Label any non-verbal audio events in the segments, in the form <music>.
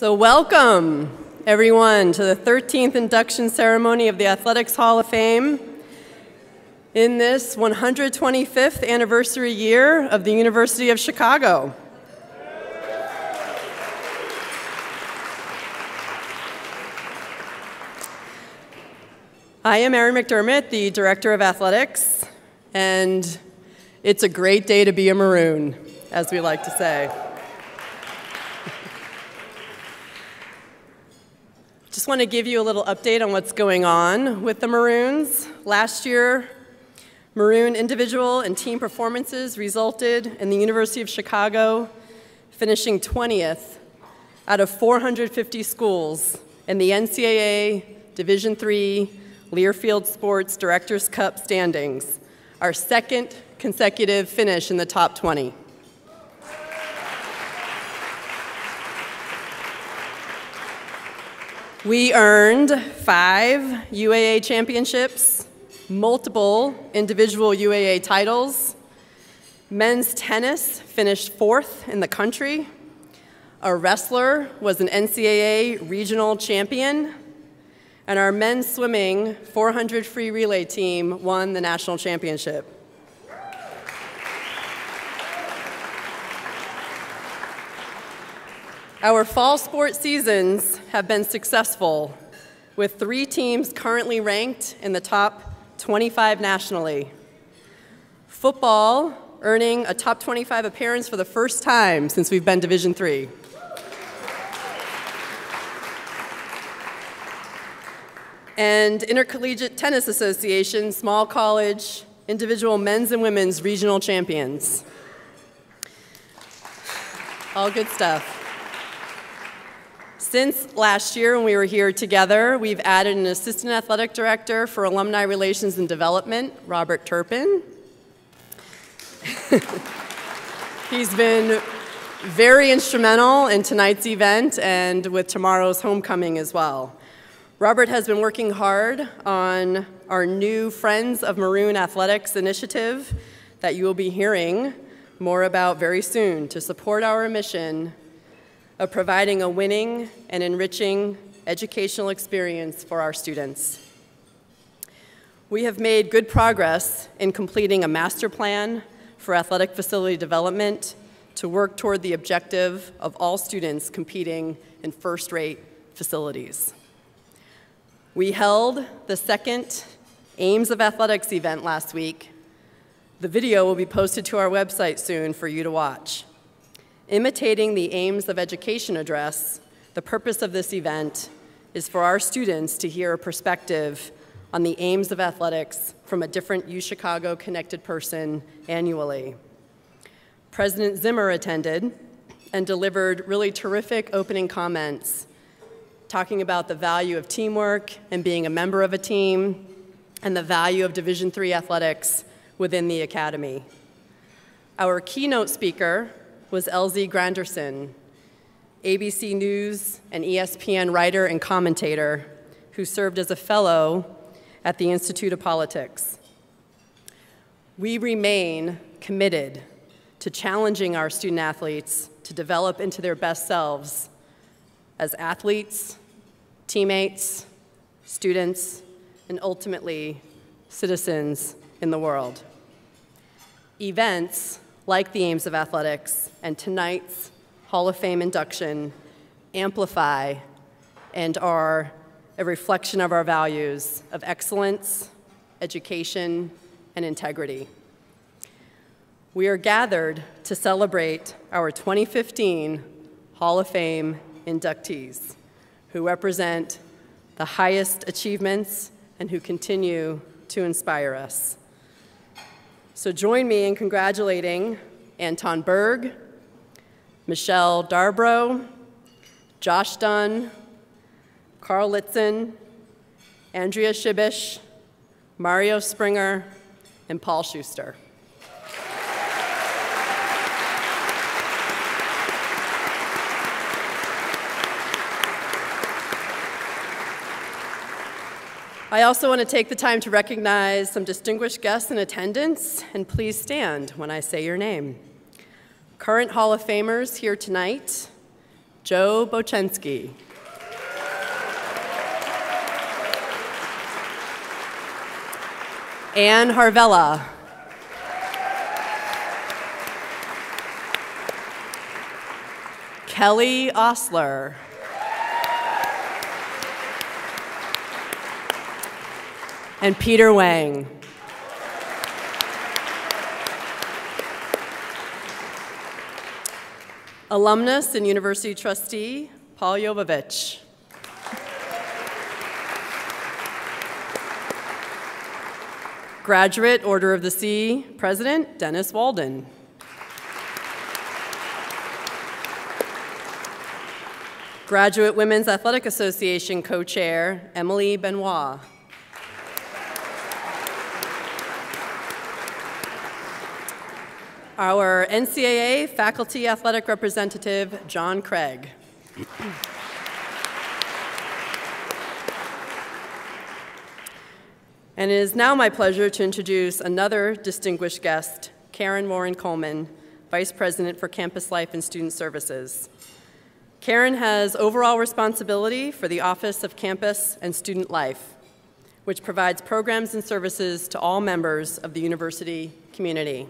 So, welcome everyone to the 13th induction ceremony of the Athletics Hall of Fame in this 125th anniversary year of the University of Chicago. I am Erin McDermott, the Director of Athletics, and it's a great day to be a Maroon, as we like to say. Just want to give you a little update on what's going on with the Maroons. Last year, Maroon individual and team performances resulted in the University of Chicago finishing 20th out of 450 schools in the NCAA Division III Learfield Sports Directors Cup standings, our second consecutive finish in the top 20. We earned five UAA championships, multiple individual UAA titles. Men's tennis finished fourth in the country. Our wrestler was an NCAA regional champion. And our men's swimming 400 free relay team won the national championship. Our fall sport seasons have been successful, with three teams currently ranked in the top 25 nationally. Football earning a top 25 appearance for the first time since we've been Division III. And Intercollegiate Tennis Association, small college, individual men's and women's regional champions. All good stuff. Since last year when we were here together, we've added an assistant athletic director for alumni relations and development, Robert Turpin. <laughs> He's been very instrumental in tonight's event and with tomorrow's homecoming as well. Robert has been working hard on our new Friends of Maroon Athletics initiative that you will be hearing more about very soon to support our mission of providing a winning and enriching educational experience for our students. We have made good progress in completing a master plan for athletic facility development to work toward the objective of all students competing in first-rate facilities. We held the second Aims of Athletics event last week. The video will be posted to our website soon for you to watch. Imitating the Aims of Education address, the purpose of this event is for our students to hear a perspective on the aims of athletics from a different UChicago connected person annually. President Zimmer attended and delivered really terrific opening comments talking about the value of teamwork and being a member of a team and the value of Division III athletics within the academy. Our keynote speaker was LZ Granderson, ABC News and ESPN writer and commentator who served as a fellow at the Institute of Politics. We remain committed to challenging our student athletes to develop into their best selves as athletes, teammates, students, and ultimately citizens in the world. Events like the aims of athletics and tonight's Hall of Fame induction amplify and are a reflection of our values of excellence, education, and integrity. We are gathered to celebrate our 2015 Hall of Fame inductees who represent the highest achievements and who continue to inspire us. So join me in congratulating Anton Burg, Michelle Darbro, Josh Dunn, Carl Litzen, Andrea Shibish, Mario Springer, and Paul Schuster. I also want to take the time to recognize some distinguished guests in attendance, and please stand when I say your name. Current Hall of Famers here tonight Joe Bochenski. Anne Harvella. Kelly Osler. And Peter Wang. Alumnus and University Trustee, Paul Yovovich. Graduate Order of the C President, Dennis Walden. Graduate Women's Athletic Association Co-Chair, Emily Benoit. Our NCAA Faculty Athletic Representative, John Craig. And it is now my pleasure to introduce another distinguished guest, Karen Warren Coleman, Vice President for Campus Life and Student Services. Karen has overall responsibility for the Office of Campus and Student Life, which provides programs and services to all members of the university community.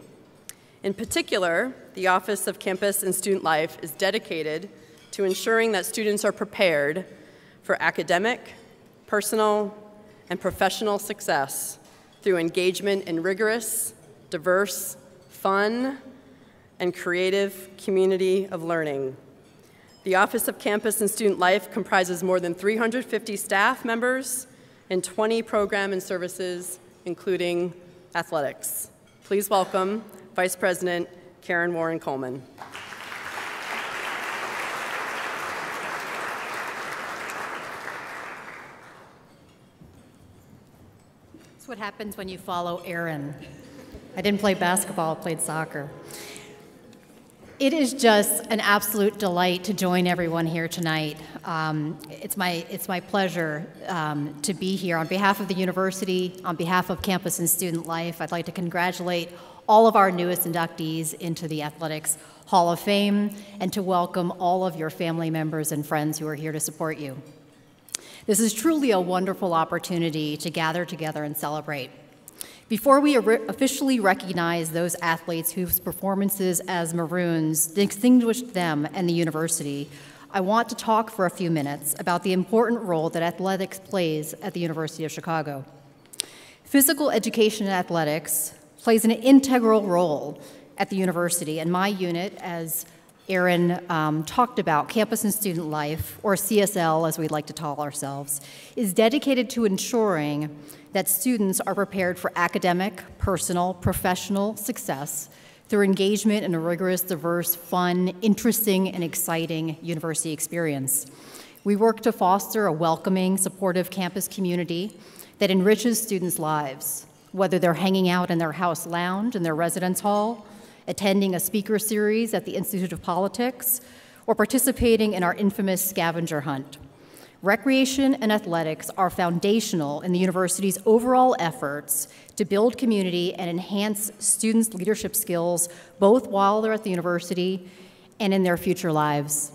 In particular, the Office of Campus and Student Life is dedicated to ensuring that students are prepared for academic, personal, and professional success through engagement in rigorous, diverse, fun, and creative community of learning. The Office of Campus and Student Life comprises more than 350 staff members and 20 program and services, including athletics. Please welcome Vice President Karen Warren Coleman. That's what happens when you follow Erin. I didn't play basketball, I played soccer. It is just an absolute delight to join everyone here tonight. Um, it's, my, it's my pleasure um, to be here. On behalf of the university, on behalf of campus and student life, I'd like to congratulate all of our newest inductees into the Athletics Hall of Fame and to welcome all of your family members and friends who are here to support you. This is truly a wonderful opportunity to gather together and celebrate. Before we officially recognize those athletes whose performances as Maroons distinguished them and the university, I want to talk for a few minutes about the important role that athletics plays at the University of Chicago. Physical education and athletics plays an integral role at the university, and my unit, as Erin um, talked about, Campus and Student Life, or CSL as we'd like to call ourselves, is dedicated to ensuring that students are prepared for academic, personal, professional success through engagement in a rigorous, diverse, fun, interesting, and exciting university experience. We work to foster a welcoming, supportive campus community that enriches students' lives, whether they're hanging out in their house lounge in their residence hall, attending a speaker series at the Institute of Politics, or participating in our infamous scavenger hunt. Recreation and athletics are foundational in the university's overall efforts to build community and enhance students' leadership skills both while they're at the university and in their future lives.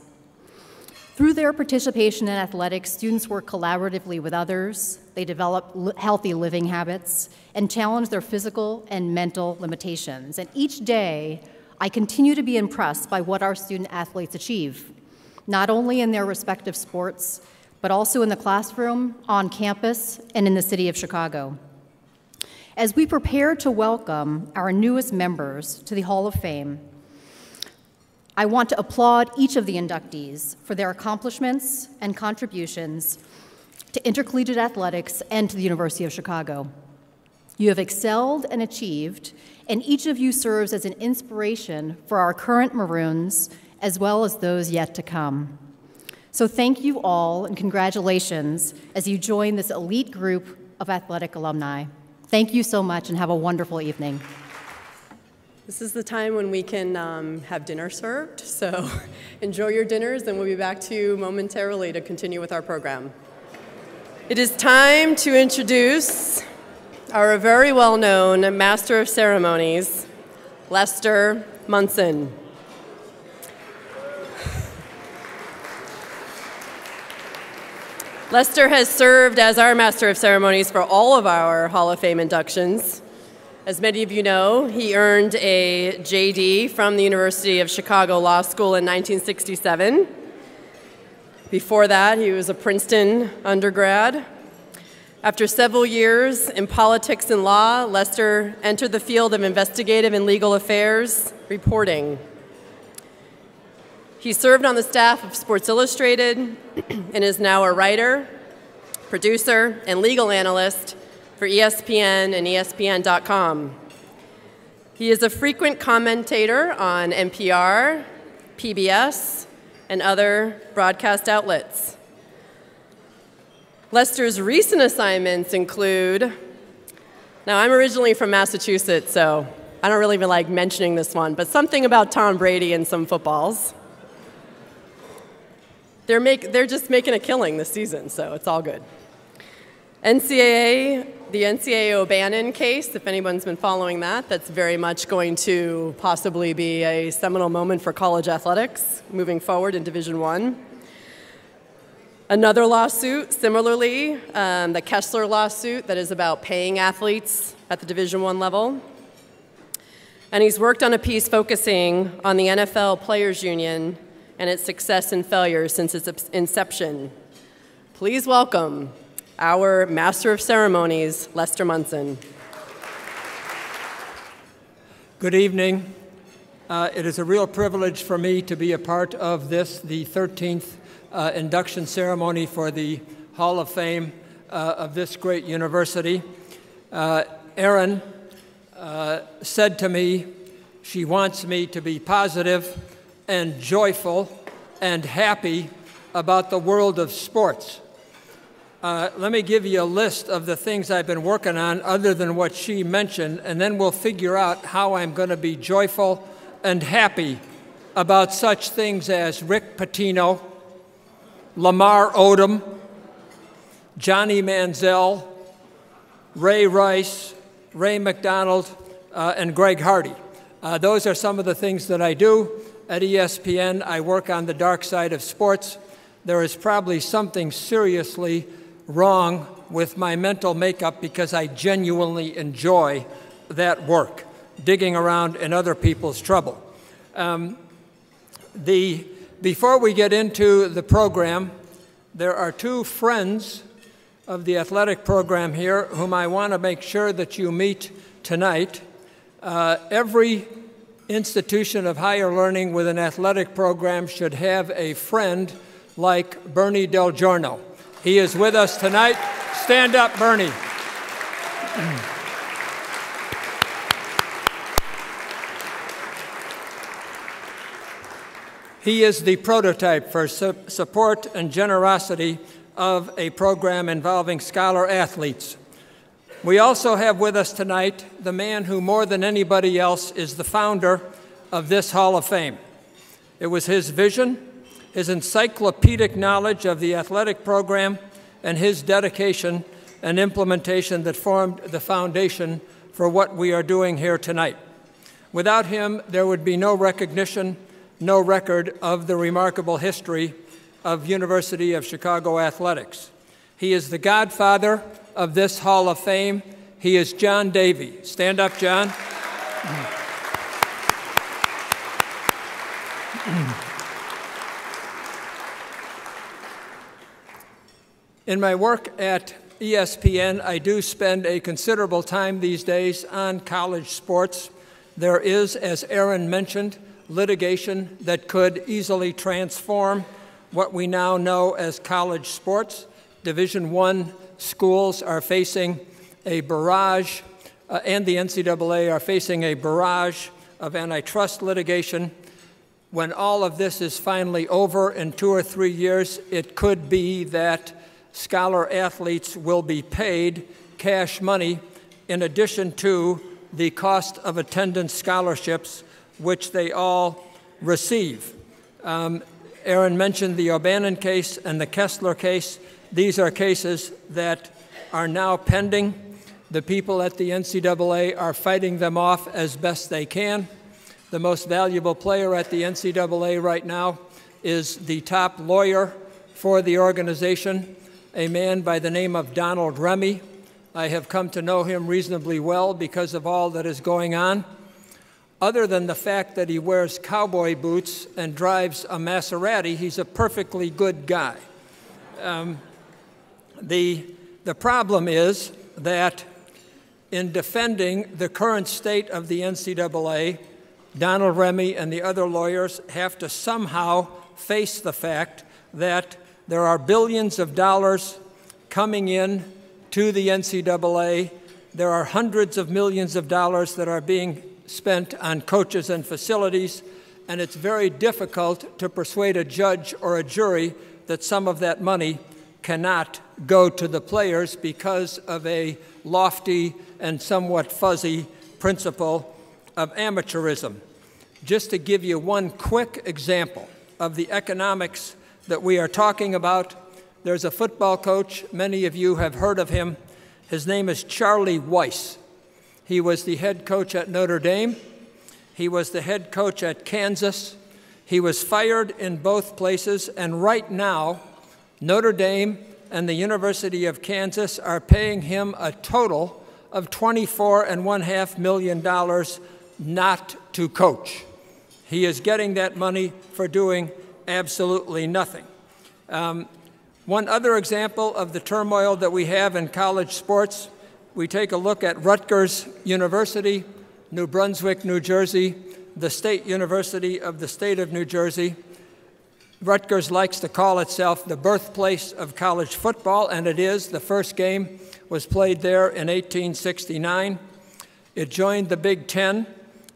Through their participation in athletics, students work collaboratively with others, they develop healthy living habits, and challenge their physical and mental limitations. And each day, I continue to be impressed by what our student athletes achieve, not only in their respective sports, but also in the classroom, on campus, and in the city of Chicago. As we prepare to welcome our newest members to the Hall of Fame, I want to applaud each of the inductees for their accomplishments and contributions to intercollegiate athletics and to the University of Chicago. You have excelled and achieved, and each of you serves as an inspiration for our current Maroons as well as those yet to come. So thank you all and congratulations as you join this elite group of athletic alumni. Thank you so much and have a wonderful evening. This is the time when we can um, have dinner served, so <laughs> enjoy your dinners and we'll be back to you momentarily to continue with our program. It is time to introduce our very well-known Master of Ceremonies, Lester Munson. Lester has served as our Master of Ceremonies for all of our Hall of Fame inductions. As many of you know, he earned a JD from the University of Chicago Law School in 1967. Before that, he was a Princeton undergrad. After several years in politics and law, Lester entered the field of investigative and legal affairs reporting. He served on the staff of Sports Illustrated <clears throat> and is now a writer, producer, and legal analyst for ESPN and ESPN.com. He is a frequent commentator on NPR, PBS, and other broadcast outlets. Lester's recent assignments include now, I'm originally from Massachusetts, so I don't really even like mentioning this one, but something about Tom Brady and some footballs. They're, make, they're just making a killing this season, so it's all good. NCAA, the NCAA O'Bannon case, if anyone's been following that, that's very much going to possibly be a seminal moment for college athletics moving forward in Division One. Another lawsuit, similarly, um, the Kessler lawsuit that is about paying athletes at the Division One level. And he's worked on a piece focusing on the NFL Players Union and its success and failure since its inception. Please welcome our Master of Ceremonies, Lester Munson. Good evening. Uh, it is a real privilege for me to be a part of this, the 13th uh, induction ceremony for the Hall of Fame uh, of this great university. Uh, Erin uh, said to me, she wants me to be positive and joyful and happy about the world of sports. Uh, let me give you a list of the things I've been working on other than what she mentioned, and then we'll figure out how I'm going to be joyful and happy about such things as Rick Pitino, Lamar Odom, Johnny Manziel, Ray Rice, Ray McDonald, uh, and Greg Hardy. Uh, those are some of the things that I do. At ESPN, I work on the dark side of sports. There is probably something seriously wrong with my mental makeup because I genuinely enjoy that work, digging around in other people's trouble. Um, the, before we get into the program, there are two friends of the athletic program here whom I want to make sure that you meet tonight. Uh, every institution of higher learning with an athletic program should have a friend like Bernie Del Giorno. He is with us tonight. Stand up, Bernie. He is the prototype for su support and generosity of a program involving scholar athletes. We also have with us tonight the man who, more than anybody else, is the founder of this Hall of Fame. It was his vision, his encyclopedic knowledge of the athletic program, and his dedication and implementation that formed the foundation for what we are doing here tonight. Without him, there would be no recognition, no record of the remarkable history of University of Chicago athletics. He is the godfather of this Hall of Fame. He is John Davy. Stand up, John. In my work at ESPN, I do spend a considerable time these days on college sports. There is, as Erin mentioned, litigation that could easily transform what we now know as college sports. Division One schools are facing a barrage, uh, and the NCAA are facing a barrage of antitrust litigation. When all of this is finally over in two or three years, it could be that scholar athletes will be paid cash money in addition to the cost of attendance scholarships, which they all receive. Um, Erin mentioned the O'Bannon case and the Kessler case. These are cases that are now pending. The people at the NCAA are fighting them off as best they can. The most valuable player at the NCAA right now is the top lawyer for the organization, a man by the name of Donald Remy. I have come to know him reasonably well because of all that is going on. Other than the fact that he wears cowboy boots and drives a Maserati, he's a perfectly good guy. Um, the, the problem is that in defending the current state of the NCAA, Donald Remy and the other lawyers have to somehow face the fact that there are billions of dollars coming in to the NCAA. There are hundreds of millions of dollars that are being spent on coaches and facilities, and it's very difficult to persuade a judge or a jury that some of that money cannot go to the players because of a lofty and somewhat fuzzy principle of amateurism. Just to give you one quick example of the economics that we are talking about, there's a football coach, many of you have heard of him. His name is Charlie Weis. He was the head coach at Notre Dame. He was the head coach at Kansas. He was fired in both places, and right now, Notre Dame and the University of Kansas are paying him a total of 24 and 1/2 million dollars not to coach. He is getting that money for doing absolutely nothing. Um, one other example of the turmoil that we have in college sports we take a look at Rutgers University, New Brunswick, New Jersey, the State University of the state of New Jersey. Rutgers likes to call itself the birthplace of college football, and it is. The first game was played there in 1869. It joined the Big Ten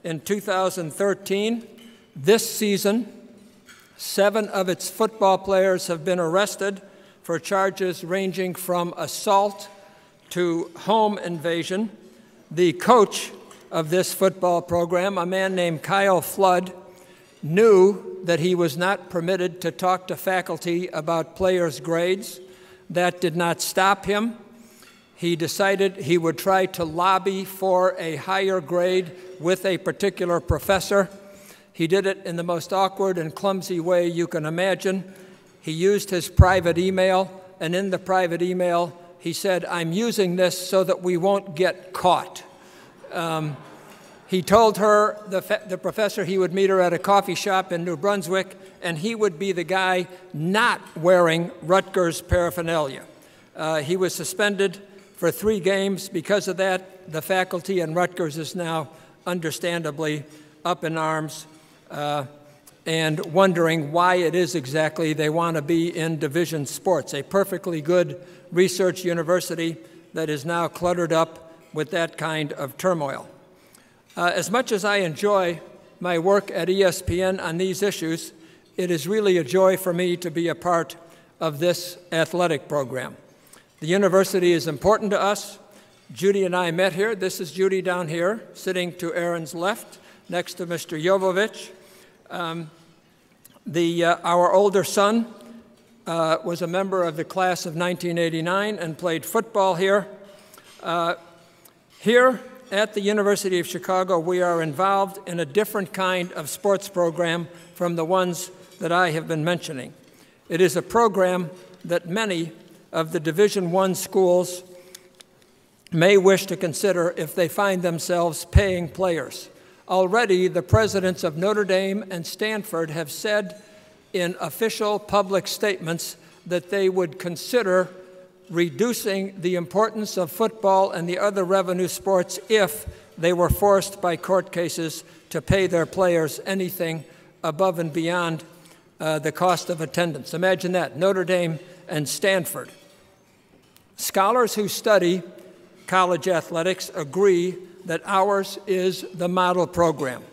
in 2013. This season, seven of its football players have been arrested for charges ranging from assault to home invasion. The coach of this football program, a man named Kyle Flood, knew that he was not permitted to talk to faculty about players' grades. That did not stop him. He decided he would try to lobby for a higher grade with a particular professor. He did it in the most awkward and clumsy way you can imagine. He used his private email, and in the private email, he said, I'm using this so that we won't get caught. Um, he told her, the, the professor, he would meet her at a coffee shop in New Brunswick, and he would be the guy not wearing Rutgers paraphernalia. Uh, he was suspended for three games because of that. The faculty in Rutgers is now understandably up in arms uh, and wondering why it is exactly they want to be in division sports, a perfectly good research university that is now cluttered up with that kind of turmoil. Uh, as much as I enjoy my work at ESPN on these issues, it is really a joy for me to be a part of this athletic program. The university is important to us. Judy and I met here. This is Judy down here, sitting to Erin's left, next to Mr. Yovovich. Um, the, uh, our older son uh, was a member of the class of 1989 and played football here. Uh, here at the University of Chicago, we are involved in a different kind of sports program from the ones that I have been mentioning. It is a program that many of the Division I schools may wish to consider if they find themselves paying players. Already, the presidents of Notre Dame and Stanford have said in official public statements that they would consider reducing the importance of football and the other revenue sports if they were forced by court cases to pay their players anything above and beyond uh, the cost of attendance. Imagine that Notre Dame and Stanford. Scholars who study college athletics agree that ours is the model program.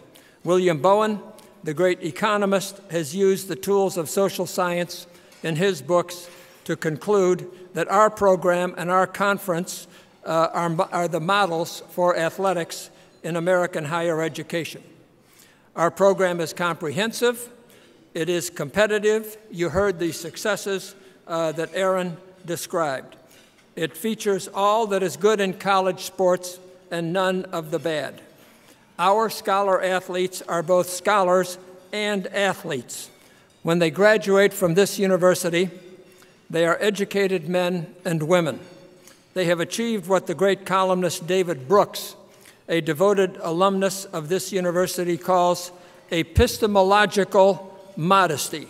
William Bowen, the great economist, has used the tools of social science in his books to conclude that our program and our conference uh, are, are the models for athletics in American higher education. Our program is comprehensive, it is competitive. You heard the successes uh, that Erin described. It features all that is good in college sports and none of the bad. Our scholar athletes are both scholars and athletes. When they graduate from this university, They are educated men and women. They have achieved what the great columnist David Brooks, a devoted alumnus of this university, calls epistemological modesty.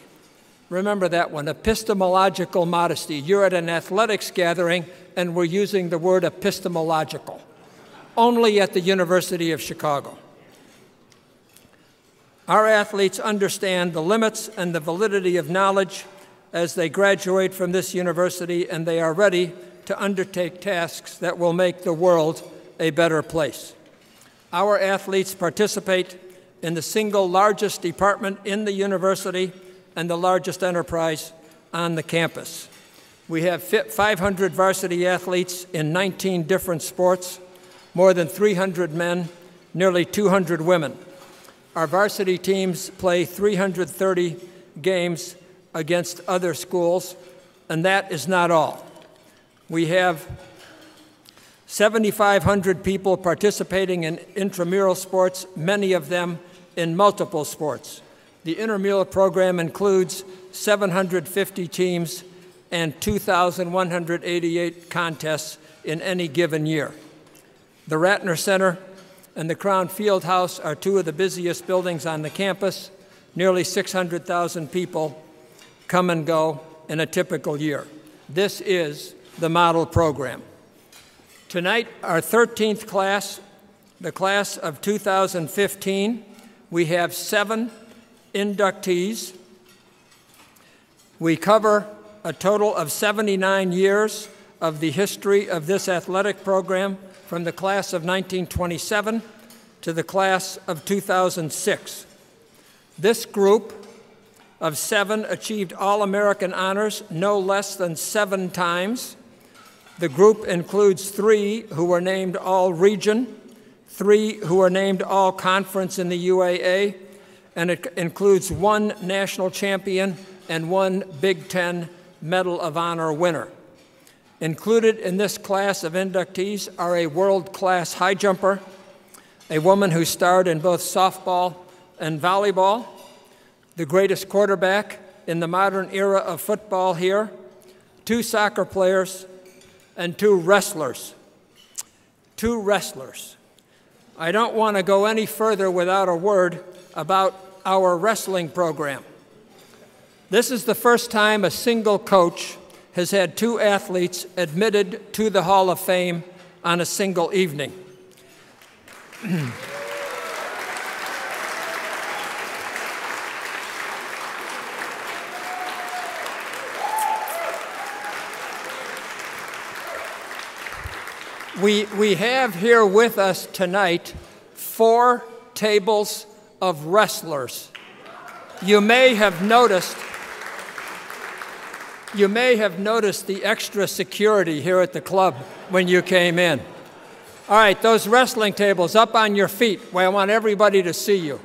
Remember that one, epistemological modesty. You're at an athletics gathering and we're using the word epistemological, only at the University of Chicago. Our athletes understand the limits and the validity of knowledge as they graduate from this university, and they are ready to undertake tasks that will make the world a better place. Our athletes participate in the single largest department in the university and the largest enterprise on the campus. We have 500 varsity athletes in 19 different sports, more than 300 men, nearly 200 women. Our varsity teams play 330 games against other schools, and that is not all. We have 7,500 people participating in intramural sports, many of them in multiple sports. The intramural program includes 750 teams and 2,188 contests in any given year. The Ratner Center and the Crown Field House are two of the busiest buildings on the campus. Nearly 600,000 people come and go in a typical year. This is the model program. Tonight, our 13th class, the class of 2015, we have seven inductees. We cover a total of 79 years of the history of this athletic program from the class of 1927 to the class of 2006. This group of seven achieved All American honors no less than seven times. The group includes three who were named All Region, three who were named All Conference in the UAA, and it includes one national champion and one Big Ten Medal of Honor winner. Included in this class of inductees are a world class high jumper, a woman who starred in both softball and volleyball, the greatest quarterback in the modern era of football here, two soccer players, and two wrestlers. Two wrestlers. I don't want to go any further without a word about our wrestling program. This is the first time a single coach has had two athletes admitted to the Hall of Fame on a single evening. <clears throat> we, we have here with us tonight four tables of wrestlers. You may have noticed you may have noticed the extra security here at the club when you came in. All right, those wrestling tables up on your feet. Well, I want everybody to see you.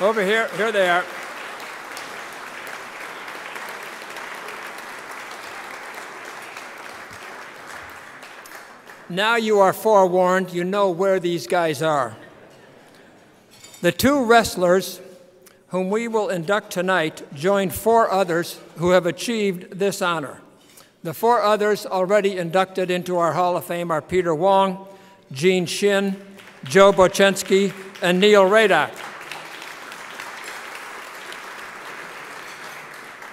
Over here, here they are. Now you are forewarned, you know where these guys are. The two wrestlers whom we will induct tonight, join four others who have achieved this honor. The four others already inducted into our Hall of Fame are Peter Wong, Gene Shin, Joe Bochenski, and Neil Radak.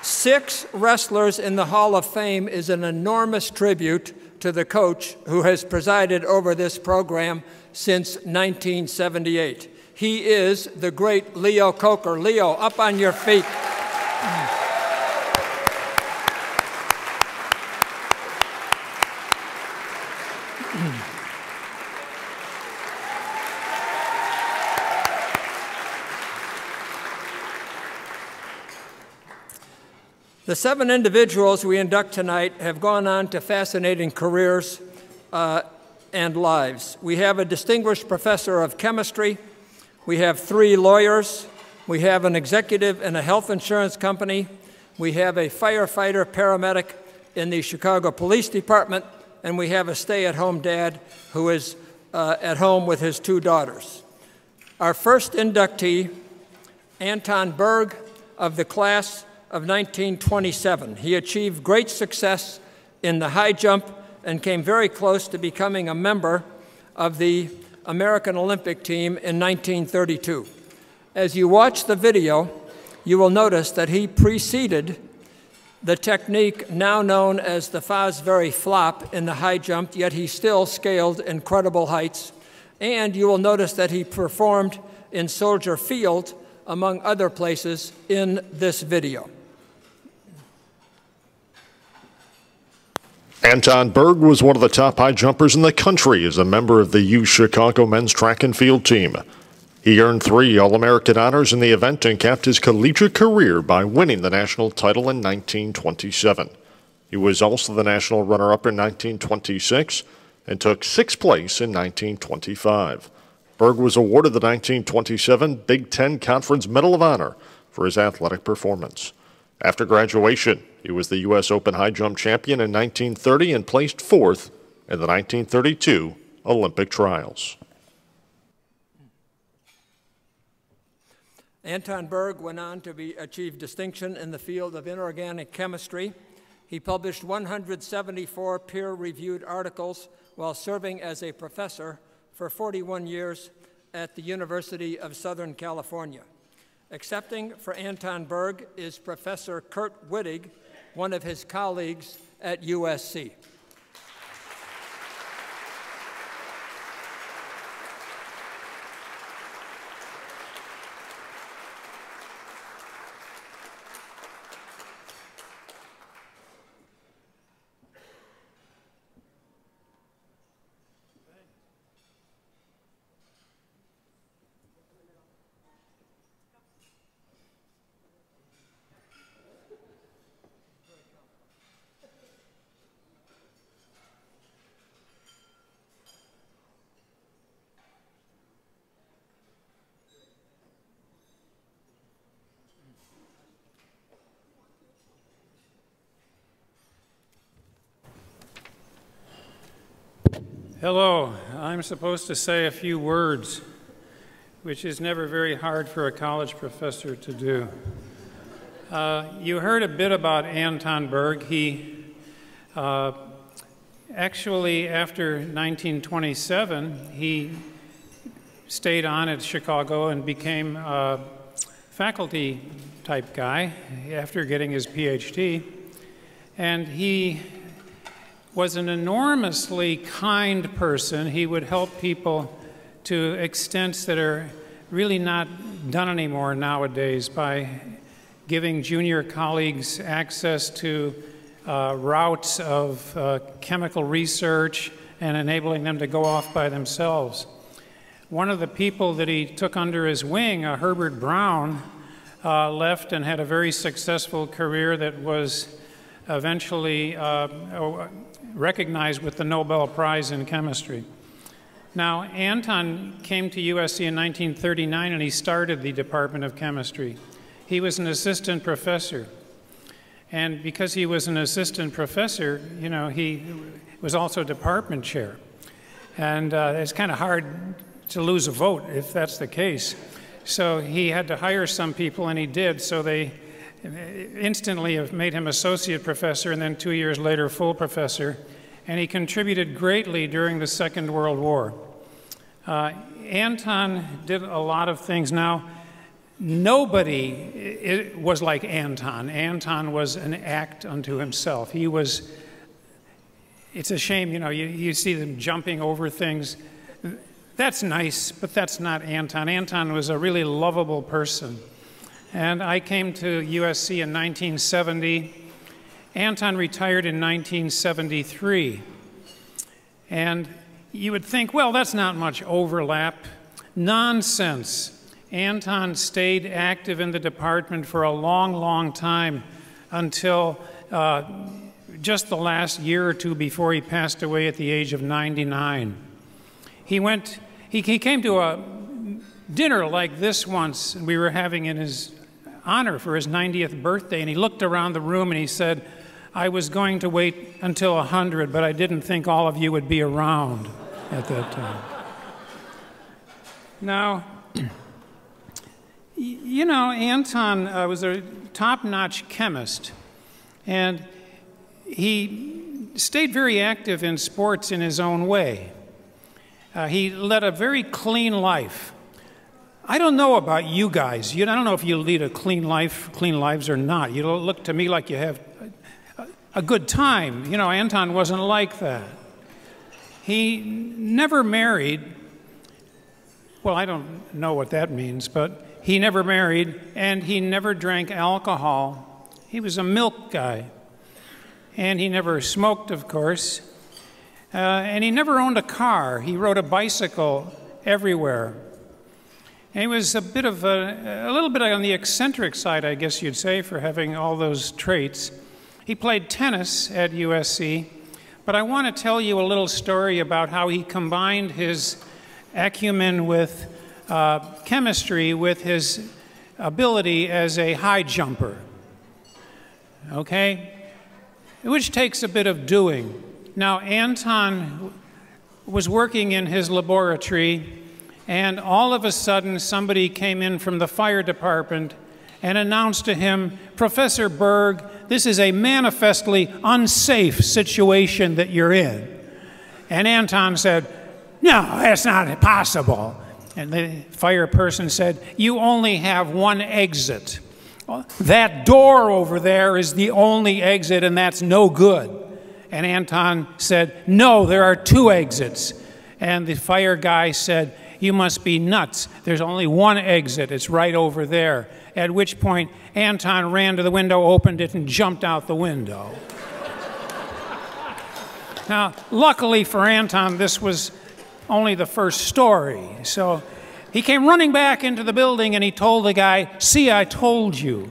Six wrestlers in the Hall of Fame is an enormous tribute to the coach who has presided over this program since 1978. He is the great Leo Kocher. Leo, up on your feet. The seven individuals we induct tonight have gone on to fascinating careers uh, and lives. We have a distinguished professor of chemistry we have three lawyers. We have an executive in a health insurance company. We have a firefighter paramedic in the Chicago Police Department. And we have a stay at home dad who is uh, at home with his two daughters. Our first inductee, Anton Burg of the class of 1927. He achieved great success in the high jump and came very close to becoming a member of the American Olympic team in 1932. As you watch the video, you will notice that he preceded the technique now known as the Fosbury flop in the high jump, yet he still scaled incredible heights. And you will notice that he performed in Soldier Field, among other places, in this video. Anton Burg was one of the top high jumpers in the country as a member of the U Chicago men's track and field team. He earned three All American honors in the event and capped his collegiate career by winning the national title in 1927. He was also the national runner up in 1926 and took sixth place in 1925. Burg was awarded the 1927 Big Ten Conference Medal of Honor for his athletic performance. After graduation, he was the U.S. Open high jump champion in 1930 and placed fourth in the 1932 Olympic trials. Anton Burg went on to be, achieve distinction in the field of inorganic chemistry. He published 174 peer reviewed articles while serving as a professor for 41 years at the University of Southern California. Accepting for Anton Burg is Professor Curt Wittig, one of his colleagues at USC. Hello, I'm supposed to say a few words, which is never very hard for a college professor to do. Uh, you heard a bit about Anton Burg. He uh, actually, after 1927, he stayed on at Chicago and became a faculty type guy after getting his PhD. And he was an enormously kind person. He would help people to extents that are really not done anymore nowadays by giving junior colleagues access to uh, routes of uh, chemical research and enabling them to go off by themselves. One of the people that he took under his wing, uh, Herbert Brown, uh, left and had a very successful career that was eventually uh, recognized with the Nobel Prize in Chemistry. Now, Anton came to USC in 1939 and he started the Department of Chemistry. He was an assistant professor. And because he was an assistant professor, you know, he was also department chair. And uh, it's kind of hard to lose a vote if that's the case. So he had to hire some people, and he did. So they instantly made him associate professor and then two years later full professor, and he contributed greatly during the Second World War. Uh, Anton did a lot of things. Now, nobody was like Anton. Anton was an act unto himself. He was, it's a shame, you know, you, you see them jumping over things. That's nice, but that's not Anton. Anton was a really lovable person. And I came to USC in 1970. Anton retired in 1973. And you would think, well, that's not much overlap. Nonsense. Anton stayed active in the department for a long, long time until uh, just the last year or two before he passed away at the age of 99. He went, he, he came to a dinner like this once, and we were having in his honor for his 90th birthday, and he looked around the room and he said, I was going to wait until 100, but I didn't think all of you would be around at that time. Now, you know, Anton uh, was a top notch chemist, and he stayed very active in sports in his own way. Uh, he led a very clean life. I don't know about you guys. You, I don't know if you lead a clean life, clean lives or not. You look to me like you have a, a good time. You know, Anton wasn't like that. He never married. Well, I don't know what that means, but he never married and he never drank alcohol. He was a milk guy. And he never smoked, of course. Uh, and he never owned a car. He rode a bicycle everywhere. And he was a bit of a, a little bit on the eccentric side, I guess you'd say, for having all those traits. He played tennis at USC, but I want to tell you a little story about how he combined his acumen with uh, chemistry with his ability as a high jumper. Okay? Which takes a bit of doing. Now, Anton was working in his laboratory, and all of a sudden, somebody came in from the fire department and announced to him, Professor Burg, this is a manifestly unsafe situation that you're in. And Anton said, No, that's not possible. And the fire person said, You only have one exit. That door over there is the only exit, and that's no good. And Anton said, No, there are two exits. And the fire guy said, You must be nuts. There's only one exit, it's right over there. At which point, Anton ran to the window, opened it, and jumped out the window. <laughs> now, luckily for Anton, this was only the first story. So he came running back into the building and he told the guy, See, I told you.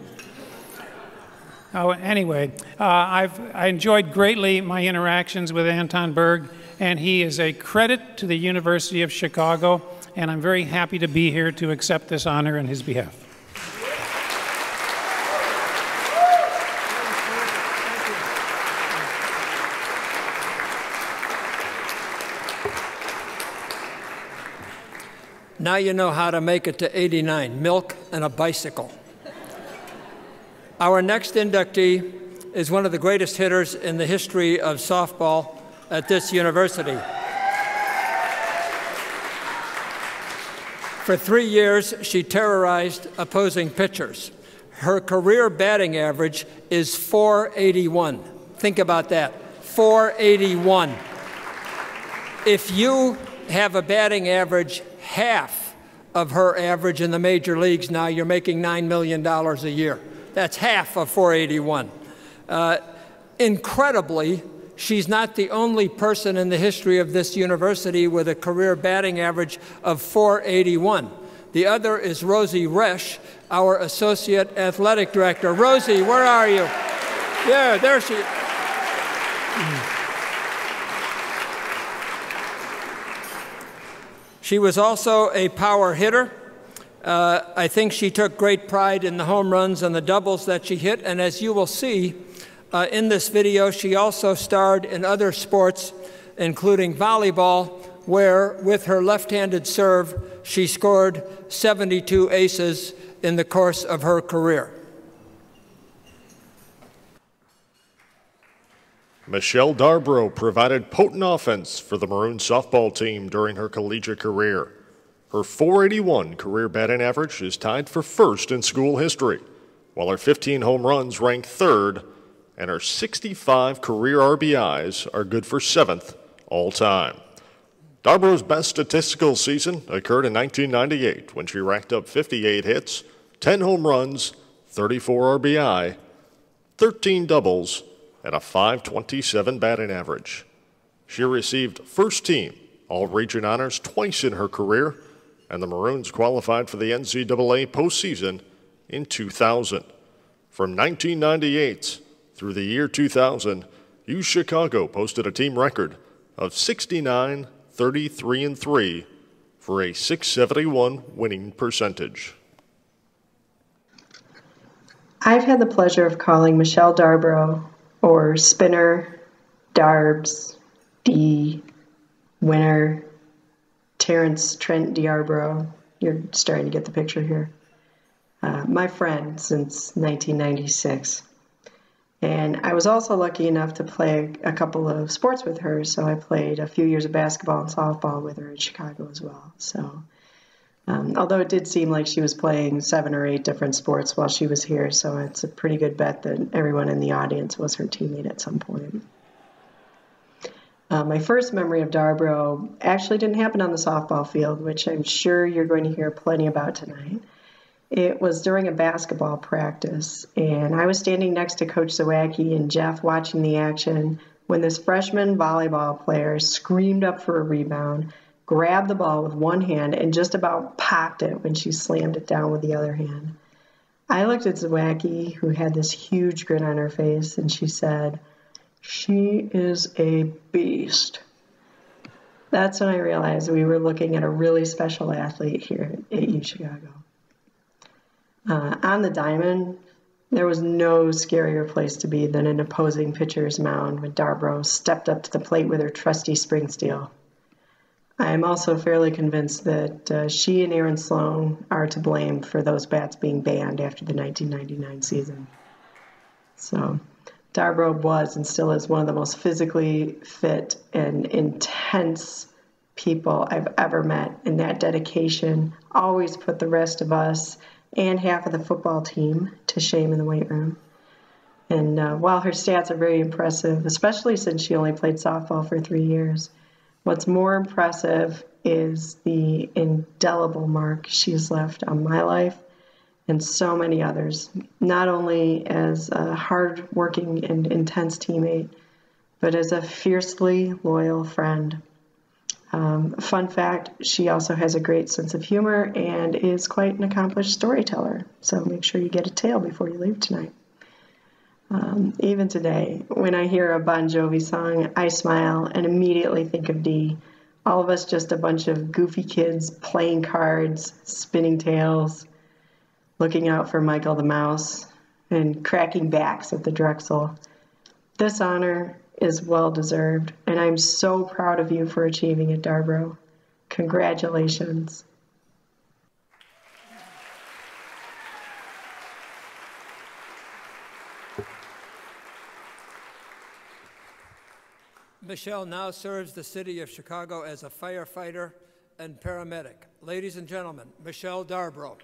Oh, anyway, uh, I've I enjoyed greatly my interactions with Anton Burg, and he is a credit to the University of Chicago, and I'm very happy to be here to accept this honor on his behalf. Now you know how to make it to 89 milk and a bicycle. Our next inductee is one of the greatest hitters in the history of softball at this university. For three years, she terrorized opposing pitchers. Her career batting average is 481. Think about that 481. If you have a batting average half of her average in the major leagues now. You're making $9 million a year. That's half of 481. Uh, incredibly, she's not the only person in the history of this university with a career batting average of 481. The other is Rosie Resch, our associate athletic director. Rosie, where are you? Yeah, there she. is. She was also a power hitter. Uh, I think she took great pride in the home runs and the doubles that she hit. And as you will see uh, in this video, she also starred in other sports, including volleyball, where with her left handed serve, she scored 72 aces in the course of her career. Michelle Darbro provided potent offense for the Maroon softball team during her collegiate career. Her 481 career batting average is tied for first in school history, while her 15 home runs rank third, and her 65 career RBIs are good for seventh all time. Darbro's best statistical season occurred in 1998 when she racked up 58 hits, 10 home runs, 34 RBI, 13 doubles, and a 527 batting average. She received first team All Region honors twice in her career, and the Maroons qualified for the NCAA postseason in 2000. From 1998 through the year 2000, U Chicago posted a team record of 69, 33, and 3 for a 671 winning percentage. I've had the pleasure of calling Michelle Darbro or Spinner, Darbs, D, Winner, Terrence Trent D'Arbro. You're starting to get the picture here. uh, my friend since 1996. And I was also lucky enough to play a couple of sports with her. So I played a few years of basketball and softball with her in Chicago as well. So, um, although it did seem like she was playing seven or eight different sports while she was here, so it's a pretty good bet that everyone in the audience was her teammate at some point. Uh, my first memory of Darbro actually didn't happen on the softball field, which I'm sure you're going to hear plenty about tonight. It was during a basketball practice, and I was standing next to Coach Zawacki and Jeff watching the action when this freshman volleyball player screamed up for a rebound, grabbed the ball with one hand, and just about popped it when she slammed it down with the other hand. I looked at Zawacki, who had this huge grin on her face, and she said, she is a beast. That's when I realized we were looking at a really special athlete here at U Chicago. Uh, on the diamond, there was no scarier place to be than an opposing pitcher's mound when Darbro stepped up to the plate with her trusty spring steel. I am also fairly convinced that uh, she and Erin Sloan are to blame for those bats being banned after the 1999 season. So, Darbro was and still is one of the most physically fit and intense people I've ever met. And that dedication always put the rest of us and half of the football team to shame in the weight room. And uh, while her stats are very impressive, especially since she only played softball for three years, what's more impressive is the indelible mark she's left on my life and so many others, not only as a hardworking and intense teammate, but as a fiercely loyal friend. Um, fun fact she also has a great sense of humor and is quite an accomplished storyteller, so make sure you get a tale before you leave tonight. Um, even today, when I hear a Bon Jovi song, I smile and immediately think of Dee. All of us just a bunch of goofy kids playing cards, spinning tales, looking out for Michael the Mouse, and cracking backs at the Drexel. This honor is well deserved, and I'm so proud of you for achieving it, Darbro. Congratulations. Michelle now serves the city of Chicago as a firefighter and paramedic. Ladies and gentlemen, Michelle Darbro.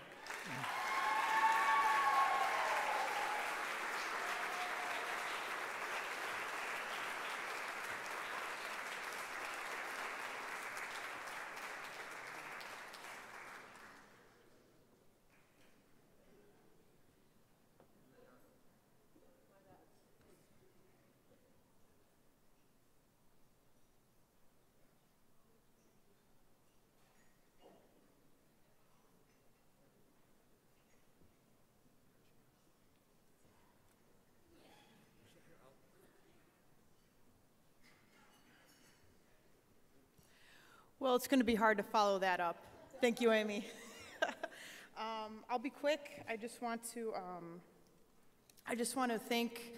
Well, it's going to be hard to follow that up. Thank you, Amy. <laughs> um, I'll be quick. I just want to. Um, I just want to thank.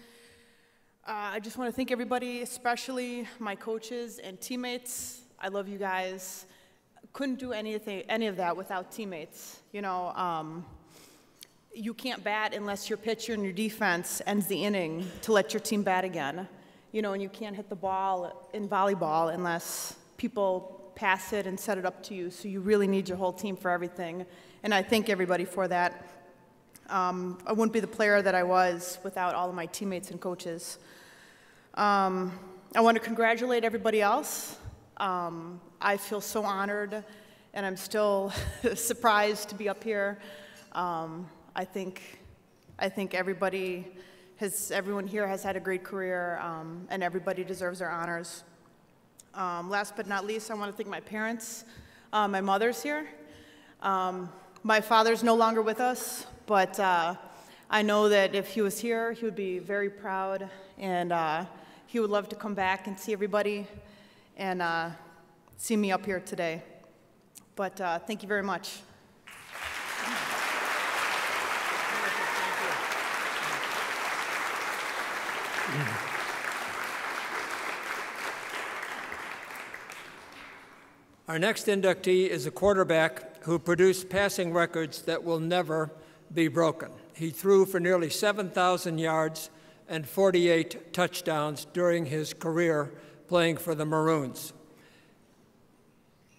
Uh, I just want to thank everybody, especially my coaches and teammates. I love you guys. Couldn't do anything, any of that without teammates. You know, um, you can't bat unless your pitcher and your defense ends the inning to let your team bat again. You know, and you can't hit the ball in volleyball unless people pass it and set it up to you. So you really need your whole team for everything. And I thank everybody for that. Um, I wouldn't be the player that I was without all of my teammates and coaches. Um, I want to congratulate everybody else. Um, I feel so honored, and I'm still <laughs> surprised to be up here. Um, I think, I think everybody has, everyone here has had a great career, um, and everybody deserves their honors. Um, last but not least, I want to thank my parents. Uh, my mother's here. Um, my father's no longer with us, but uh, I know that if he was here, he would be very proud, and uh, he would love to come back and see everybody and uh, see me up here today. But uh, thank you very much. Our next inductee is a quarterback who produced passing records that will never be broken. He threw for nearly 7,000 yards and 48 touchdowns during his career playing for the Maroons.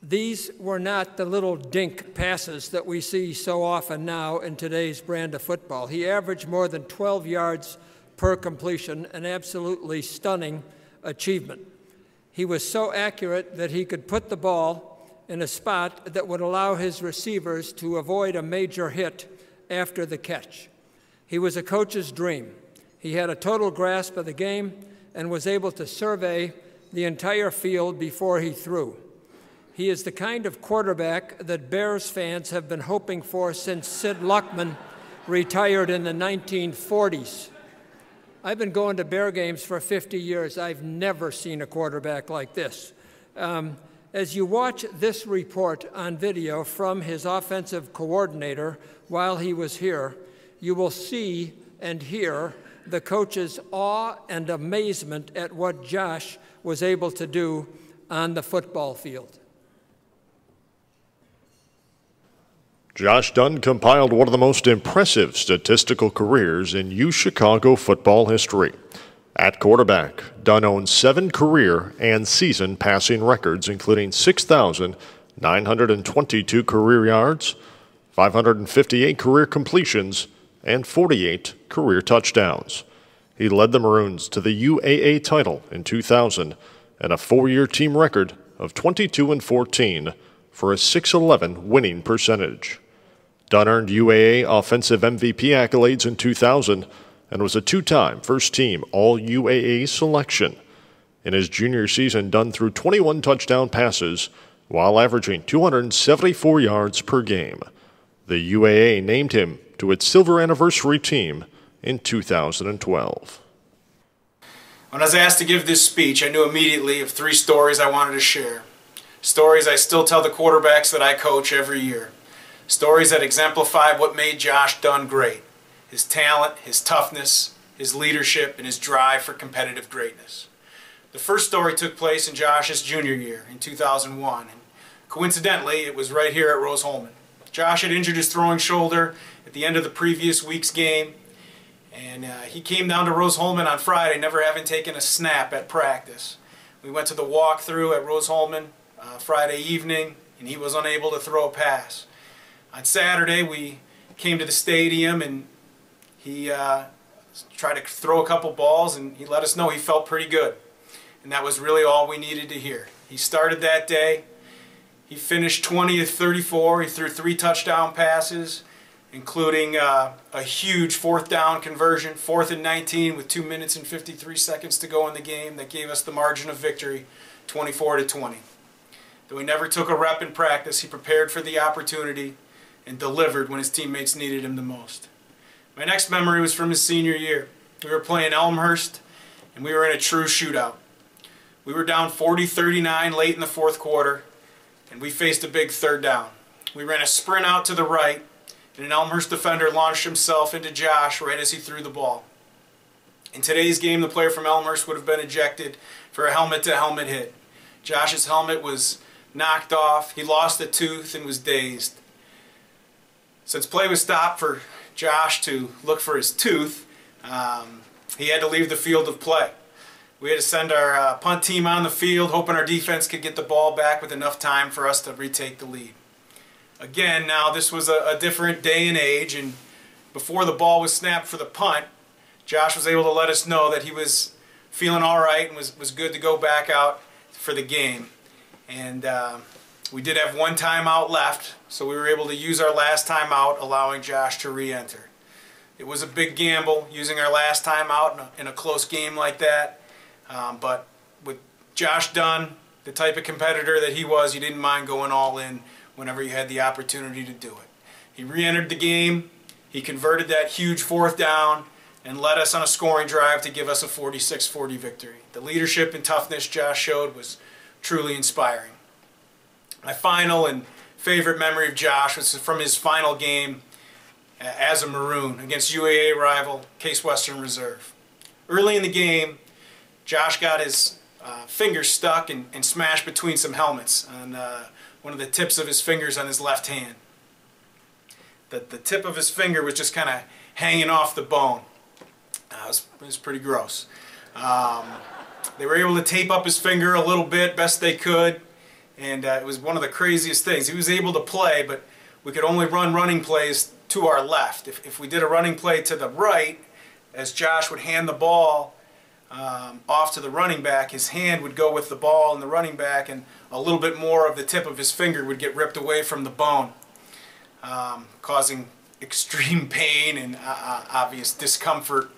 These were not the little dink passes that we see so often now in today's brand of football. He averaged more than 12 yards per completion, an absolutely stunning achievement. He was so accurate that he could put the ball in a spot that would allow his receivers to avoid a major hit after the catch. He was a coach's dream. He had a total grasp of the game and was able to survey the entire field before he threw. He is the kind of quarterback that Bears fans have been hoping for since Sid Luckman retired in the 1940s. I've been going to Bear games for 50 years. I've never seen a quarterback like this. Um, as you watch this report on video from his offensive coordinator while he was here, you will see and hear the coach's awe and amazement at what Josh was able to do on the football field. Josh Dunn compiled one of the most impressive statistical careers in U Chicago football history. At quarterback, Dunn owns seven career and season passing records, including 6,922 career yards, 558 career completions, and 48 career touchdowns. He led the Maroons to the UAA title in 2000 and a four year team record of 22 and 14 for a 611 winning percentage. Dunn earned UAA Offensive MVP accolades in 2000 and was a two time first team All UAA selection. In his junior season, Dunn threw 21 touchdown passes while averaging 274 yards per game. The UAA named him to its silver anniversary team in 2012. When I was asked to give this speech, I knew immediately of three stories I wanted to share. Stories I still tell the quarterbacks that I coach every year. Stories that exemplify what made Josh Dunn great his talent, his toughness, his leadership, and his drive for competitive greatness. The first story took place in Josh's junior year in 2001, and coincidentally, it was right here at Rose-Hulman. Josh had injured his throwing shoulder at the end of the previous week's game, and uh, he came down to Rose-Hulman on Friday, never having taken a snap at practice. We went to the walkthrough at Rose-Hulman uh, Friday evening, and he was unable to throw a pass. On Saturday, we came to the stadium and he uh, tried to throw a couple balls and he let us know he felt pretty good. And that was really all we needed to hear. He started that day. He finished 20 of 34. He threw three touchdown passes, including uh, a huge fourth down conversion, fourth and 19 with 2 minutes and 53 seconds to go in the game that gave us the margin of victory, 24 to 20. Though he never took a rep in practice, he prepared for the opportunity and delivered when his teammates needed him the most. My next memory was from his senior year. We were playing Elmhurst, and we were in a true shootout. We were down 40-39 late in the fourth quarter, and we faced a big third down. We ran a sprint out to the right, and an Elmhurst defender launched himself into Josh right as he threw the ball. In today's game, the player from Elmhurst would have been ejected for a helmet-to-helmet -helmet hit. Josh's helmet was knocked off. He lost a tooth and was dazed. Since play was stopped for Josh to look for his tooth, um, he had to leave the field of play. We had to send our uh, punt team on the field, hoping our defense could get the ball back with enough time for us to retake the lead. Again, now this was a, a different day and age, and before the ball was snapped for the punt, Josh was able to let us know that he was feeling all right and was, was good to go back out for the game. And uh, we did have one timeout left, so we were able to use our last timeout, allowing Josh to re-enter. It was a big gamble using our last timeout in a, in a close game like that, um, but with Josh Dunn, the type of competitor that he was, he didn't mind going all in whenever you had the opportunity to do it. He re-entered the game, he converted that huge fourth down, and led us on a scoring drive to give us a 46-40 victory. The leadership and toughness Josh showed was truly inspiring. My final and favorite memory of Josh was from his final game as a Maroon against UAA rival Case Western Reserve. Early in the game, Josh got his uh, fingers stuck and, and, smashed between some helmets on uh, one of the tips of his fingers on his left hand. that the tip of his finger was just kind of hanging off the bone. Uh, it, was, it was pretty gross. Um, they were able to tape up his finger a little bit, best they could, and uh, it was one of the craziest things. He was able to play, but we could only run running plays to our left. If, if we did a running play to the right, as Josh would hand the ball um, off to the running back, his hand would go with the ball and the running back, and a little bit more of the tip of his finger would get ripped away from the bone, um, causing <laughs> extreme pain and uh, uh obvious discomfort.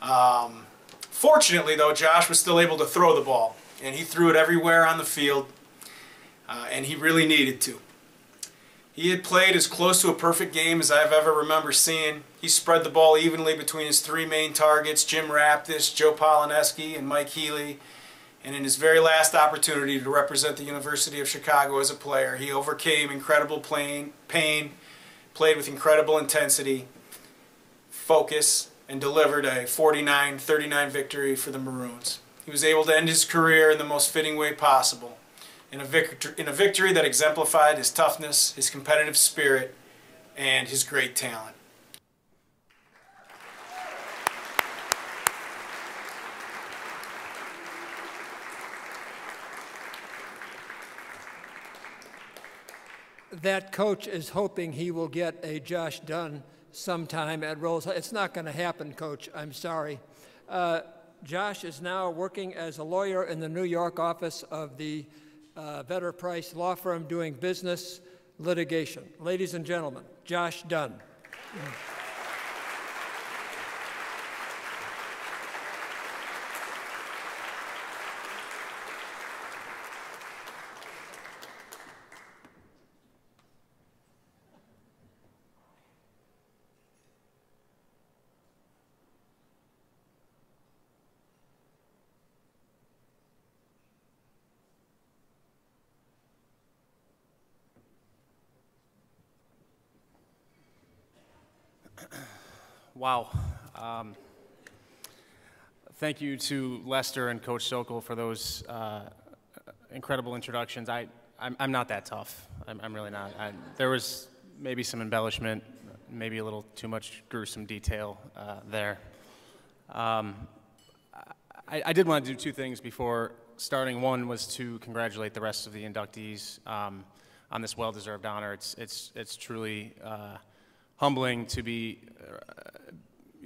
Um, fortunately, though, Josh was still able to throw the ball, and he threw it everywhere on the field, uh, and he really needed to. He had played as close to a perfect game as I've ever remember seeing. He spread the ball evenly between his three main targets, Jim Raptis, Joe Polineski, and Mike Healy. And in his very last opportunity to represent the University of Chicago as a player, he overcame incredible pain, pain played with incredible intensity, focus, and delivered a 49-39 victory for the Maroons. He was able to end his career in the most fitting way possible in a, victory, in a victory that exemplified his toughness, his competitive spirit, and his great talent. That coach is hoping he will get a Josh Dunn sometime at Rose. It's not going to happen, coach. I'm sorry. Uh, Josh is now working as a lawyer in the New York office of the uh, Vedder Price Law Firm doing business litigation. Ladies and gentlemen, Josh Dunn. Wow. Um, thank you to Lester and Coach Sokol for those uh, incredible introductions. I, I'm, I'm, not that tough. I'm, I'm really not. I, there was maybe some embellishment, maybe a little too much gruesome detail uh, there. Um, I, I, did want to do two things before starting. One was to congratulate the rest of the inductees um, on this well-deserved honor. It's, it's, it's truly uh, humbling to be uh,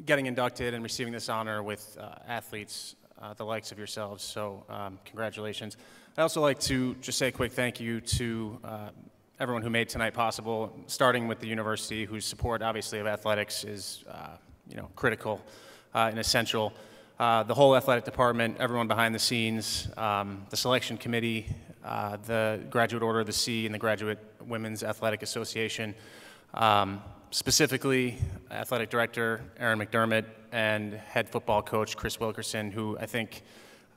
getting inducted and receiving this honor with uh, athletes uh, the likes of yourselves. So um, congratulations. I'd also like to just say a quick thank you to uh, everyone who made tonight possible, starting with the university, whose support, obviously, of athletics is uh, you know, critical uh, and essential. the whole athletic department, everyone behind the scenes, um, the selection committee, the Graduate Order of the C, and the Graduate Women's Athletic Association. Um, specifically athletic director Erin McDermott and head football coach Chris Wilkerson, who I think,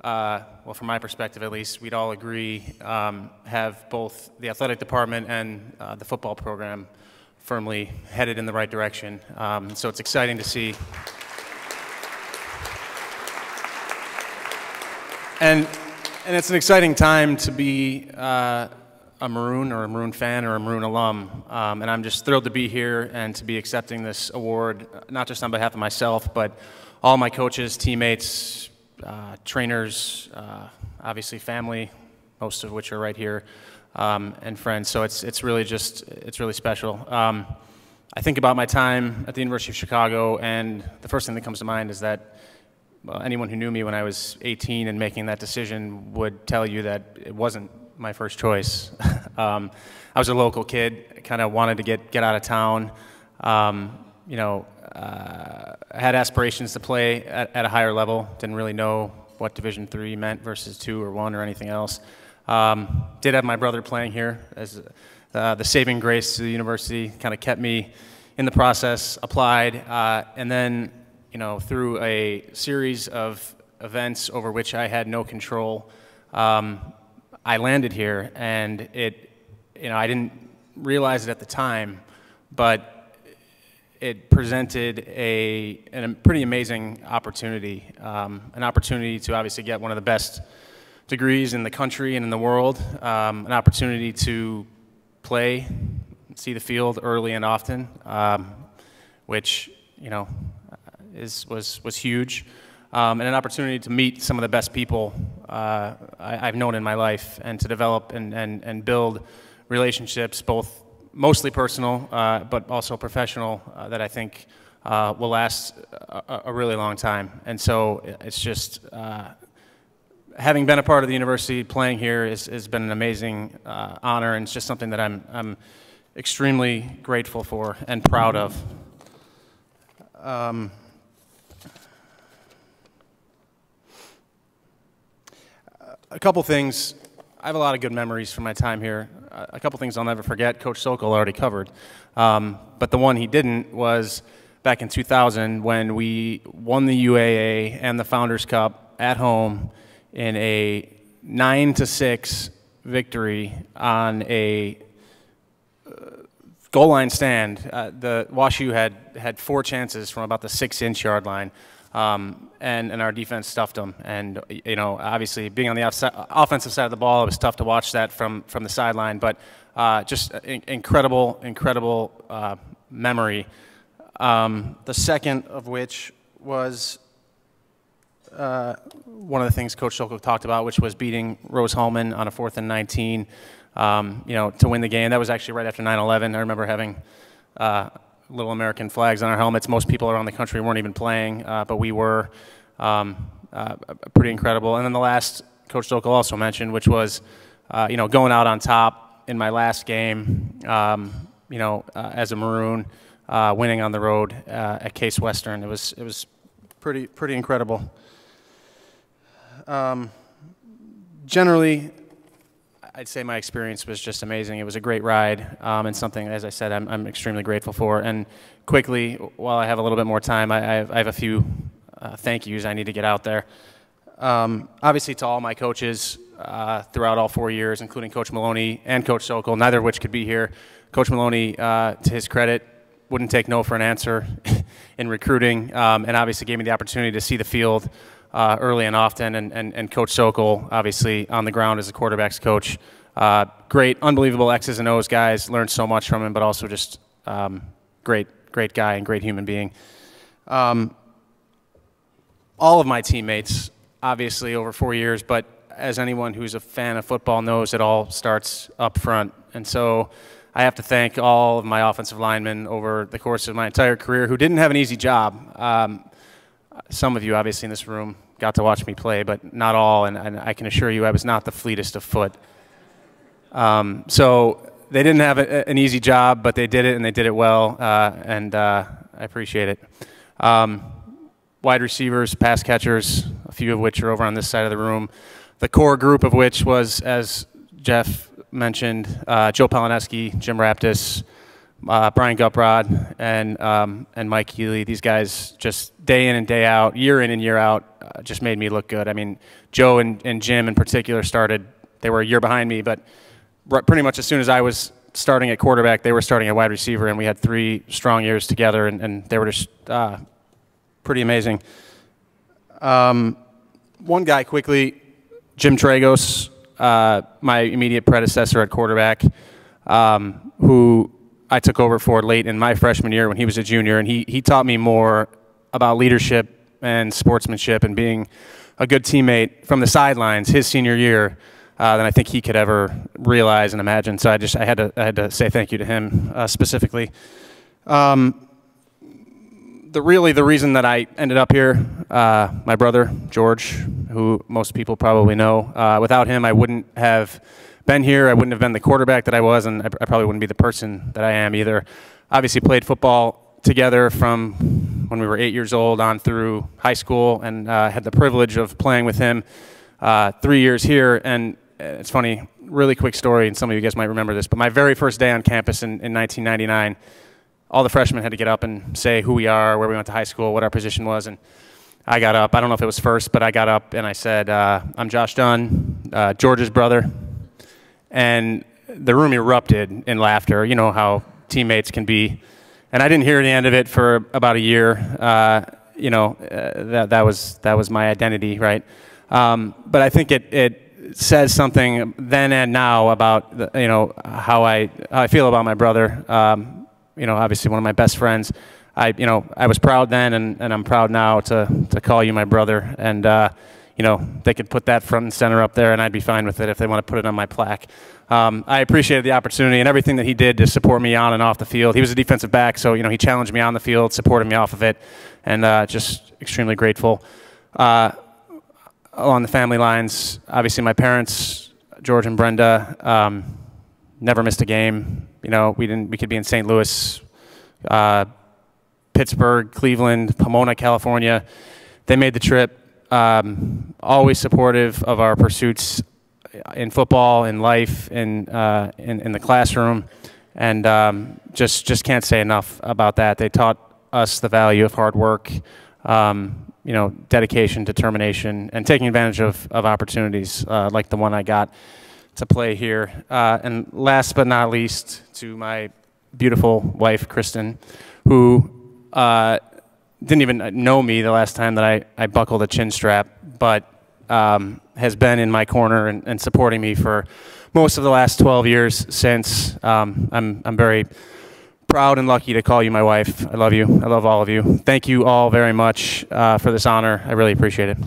uh, well, from my perspective at least, we'd all agree um, have both the athletic department and uh, the football program firmly headed in the right direction. Um, so it's exciting to see. And, and it's an exciting time to be uh, a Maroon or a Maroon fan or a Maroon alum, um, and I'm just thrilled to be here and to be accepting this award, not just on behalf of myself, but all my coaches, teammates, uh, trainers, uh, obviously family, most of which are right here, um, and friends. So it's it's really just it's really special. Um, I think about my time at the University of Chicago, and the first thing that comes to mind is that well, anyone who knew me when I was 18 and making that decision would tell you that it wasn't my first choice. <laughs> um, I was a local kid, kind of wanted to get, get out of town. Um, you know, uh, had aspirations to play at, at, a higher level. Didn't really know what Division three meant versus two or one or anything else. Um, did have my brother playing here as uh, the saving grace to the university. Kind of kept me in the process. Applied, uh, and then you know through a series of events over which I had no control. Um, I landed here, and it, you know, I didn't realize it at the time, but it presented a, a pretty amazing opportunity, um, an opportunity to obviously get one of the best degrees in the country and in the world, um, an opportunity to play see the field early and often, um, which you know is was was huge, um, and an opportunity to meet some of the best people uh, I, have known in my life, and to develop and and and build relationships, both mostly personal, uh, but also professional, uh, that I think uh, will last a, a, really long time. And so it's just uh, having been a part of the university, playing here has, been an amazing uh, honor, and it's just something that I'm, I'm extremely grateful for and proud of. Um, a couple things. I have a lot of good memories from my time here. A couple things I'll never forget. Coach Sokol already covered, um, but the one he didn't was back in 2000 when we won the UAA and the Founders Cup at home in a nine to six victory on a uh, goal line stand. Uh, the WashU had had four chances from about the six-inch yard line, um, and and our defense stuffed them. And you know, obviously, being on the offensive side of the ball, it was tough to watch that from from the sideline. But uh, just incredible, incredible uh, memory. Um, the second of which was uh, one of the things Coach Sokol talked about, which was beating Rose-Hulman on a fourth and 19, um, you know, to win the game. That was actually right after 9/11. I remember having uh, little American flags on our helmets. Most people around the country weren't even playing, uh, but we were. Um, uh, pretty incredible. And then the last, Coach Sokol also mentioned, which was, uh, you know, going out on top in my last game, um, you know, uh, as a Maroon, winning on the road at Case Western. It was it was pretty pretty incredible. Um, generally, I'd say my experience was just amazing. It was a great ride um, and something, as I said, I'm, I'm, extremely grateful for. And quickly, while I have a little bit more time, I, I, have, I have, a few uh, thank yous I need to get out there. Um, obviously, to all my coaches uh, throughout all four years, including Coach Maloney and Coach Sokol, neither of which could be here. Coach Maloney, uh, to his credit, wouldn't take no for an answer <laughs> in recruiting, um, and obviously gave me the opportunity to see the field uh, early and often, and, and, and Coach Sokol, obviously, on the ground as a quarterback's coach. Uh, great, unbelievable X's and O's guys. Learned so much from him, but also just um, great, great guy and great human being. Um, all of my teammates, obviously, over four years, but as anyone who's a fan of football knows, it all starts up front. And so I have to thank all of my offensive linemen over the course of my entire career who didn't have an easy job. Um, some of you, obviously, in this room got to watch me play, but not all, and, and I can assure you I was not the fleetest of foot. Um, so they didn't have a, an easy job, but they did it, and they did it well, uh, and uh, I appreciate it. Um, wide receivers, pass catchers, a few of which are over on this side of the room. The core group of which was, as Jeff mentioned, uh, Joe Palaneski, Jim Raptis, uh, Brian Guprod and um, and Mike Healy. These guys just day in and day out, year in and year out, uh, just made me look good. I mean, Joe and, and Jim in particular started. They were a year behind me, but pretty much as soon as I was starting at quarterback, they were starting at wide receiver, and we had three strong years together, and, and they were just uh, pretty amazing. Um, one guy quickly, Jim Tragos, uh, my immediate predecessor at quarterback, um, who I took over for late in my freshman year when he was a junior, and he, he taught me more about leadership and sportsmanship and being a good teammate from the sidelines his senior year uh, than I think he could ever realize and imagine. So I just I had to I had to say thank you to him uh, specifically. Um, the really the reason that I ended up here, uh, my brother George, who most people probably know. Uh, without him, I wouldn't have been here, I wouldn't have been the quarterback that I was, and I, I probably wouldn't be the person that I am either. Obviously, played football together from when we were eight years old on through high school, and uh, had the privilege of playing with him uh, three years here. And it's funny, really quick story, and some of you guys might remember this, but my very first day on campus in, in 1999, all the freshmen had to get up and say who we are, where we went to high school, what our position was, and I got up. I don't know if it was first, but I got up and I said, uh, I'm Josh Dunn, uh, George's brother and the room erupted in laughter. You know how teammates can be. And I didn't hear the end of it for about a year. Uh, you know, uh, that, that, was, that was my identity, right? Um, but I think it, it says something then and now about the, you know how I how I feel about my brother. Um, you know, obviously one of my best friends. I you know I was proud then, and, and I'm proud now to to call you my brother. And uh, you know they could put that front and center up there, and I'd be fine with it if they want to put it on my plaque. Um, I appreciated the opportunity and everything that he did to support me on and off the field. He was a defensive back, so you know he challenged me on the field, supported me off of it, and uh, just extremely grateful. Uh, along the family lines, obviously my parents, George and Brenda, um, never missed a game. You know, we didn't. We could be in St. Louis, uh, Pittsburgh, Cleveland, Pomona, California. They made the trip. Um, always supportive of our pursuits in football, in life, in uh, in, in, the classroom, and um, just just can't say enough about that. They taught us the value of hard work. Um, you know, dedication, determination, and taking advantage of, of opportunities uh, like the one I got to play here. Uh, and last but not least, to my beautiful wife, Kristen, who uh, didn't even know me the last time that I, I buckled a chin strap, but um, has been in my corner and, and, supporting me for most of the last 12 years since. Um, I'm, I'm very proud and lucky to call you my wife. I love you. I love all of you. Thank you all very much uh, for this honor. I really appreciate it.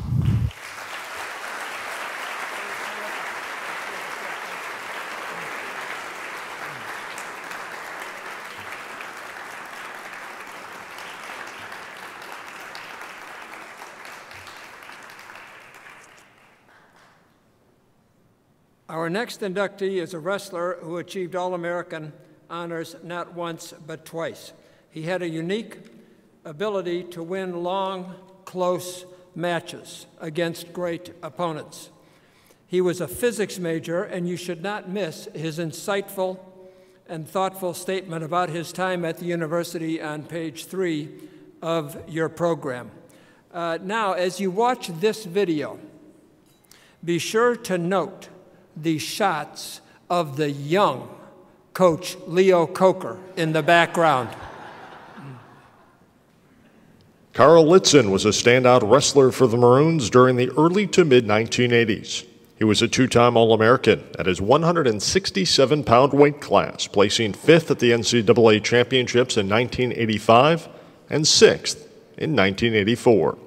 Our next inductee is a wrestler who achieved All American honors not once but twice. He had a unique ability to win long, close matches against great opponents. He was a physics major, and you should not miss his insightful and thoughtful statement about his time at the university on page three of your program. Uh, now, as you watch this video, be sure to note the shots of the young coach Leo Kocher in the background. Carl Litzen was a standout wrestler for the Maroons during the early to mid 1980s. He was a two time All American at his 167 pound weight class, placing fifth at the NCAA Championships in 1985 and sixth in 1984.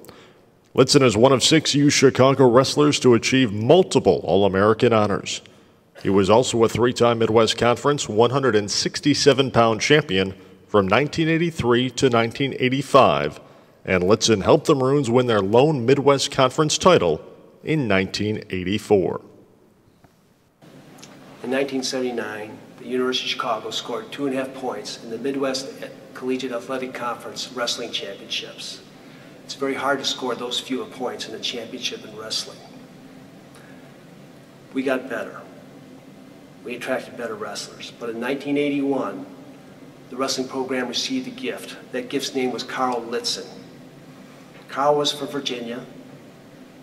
Litzen is one of six U Chicago wrestlers to achieve multiple All American honors. He was also a three time Midwest Conference 167 pound champion from 1983 to 1985, and Litzen helped the Maroons win their lone Midwest Conference title in 1984. In 1979, the University of Chicago scored two and a half points in the Midwest Collegiate Athletic Conference Wrestling Championships. It's very hard to score those few points in a championship in wrestling. We got better we attracted better wrestlers. But in 1981, the wrestling program received a gift. That gift's name was Carl Litzen. Carl was from Virginia.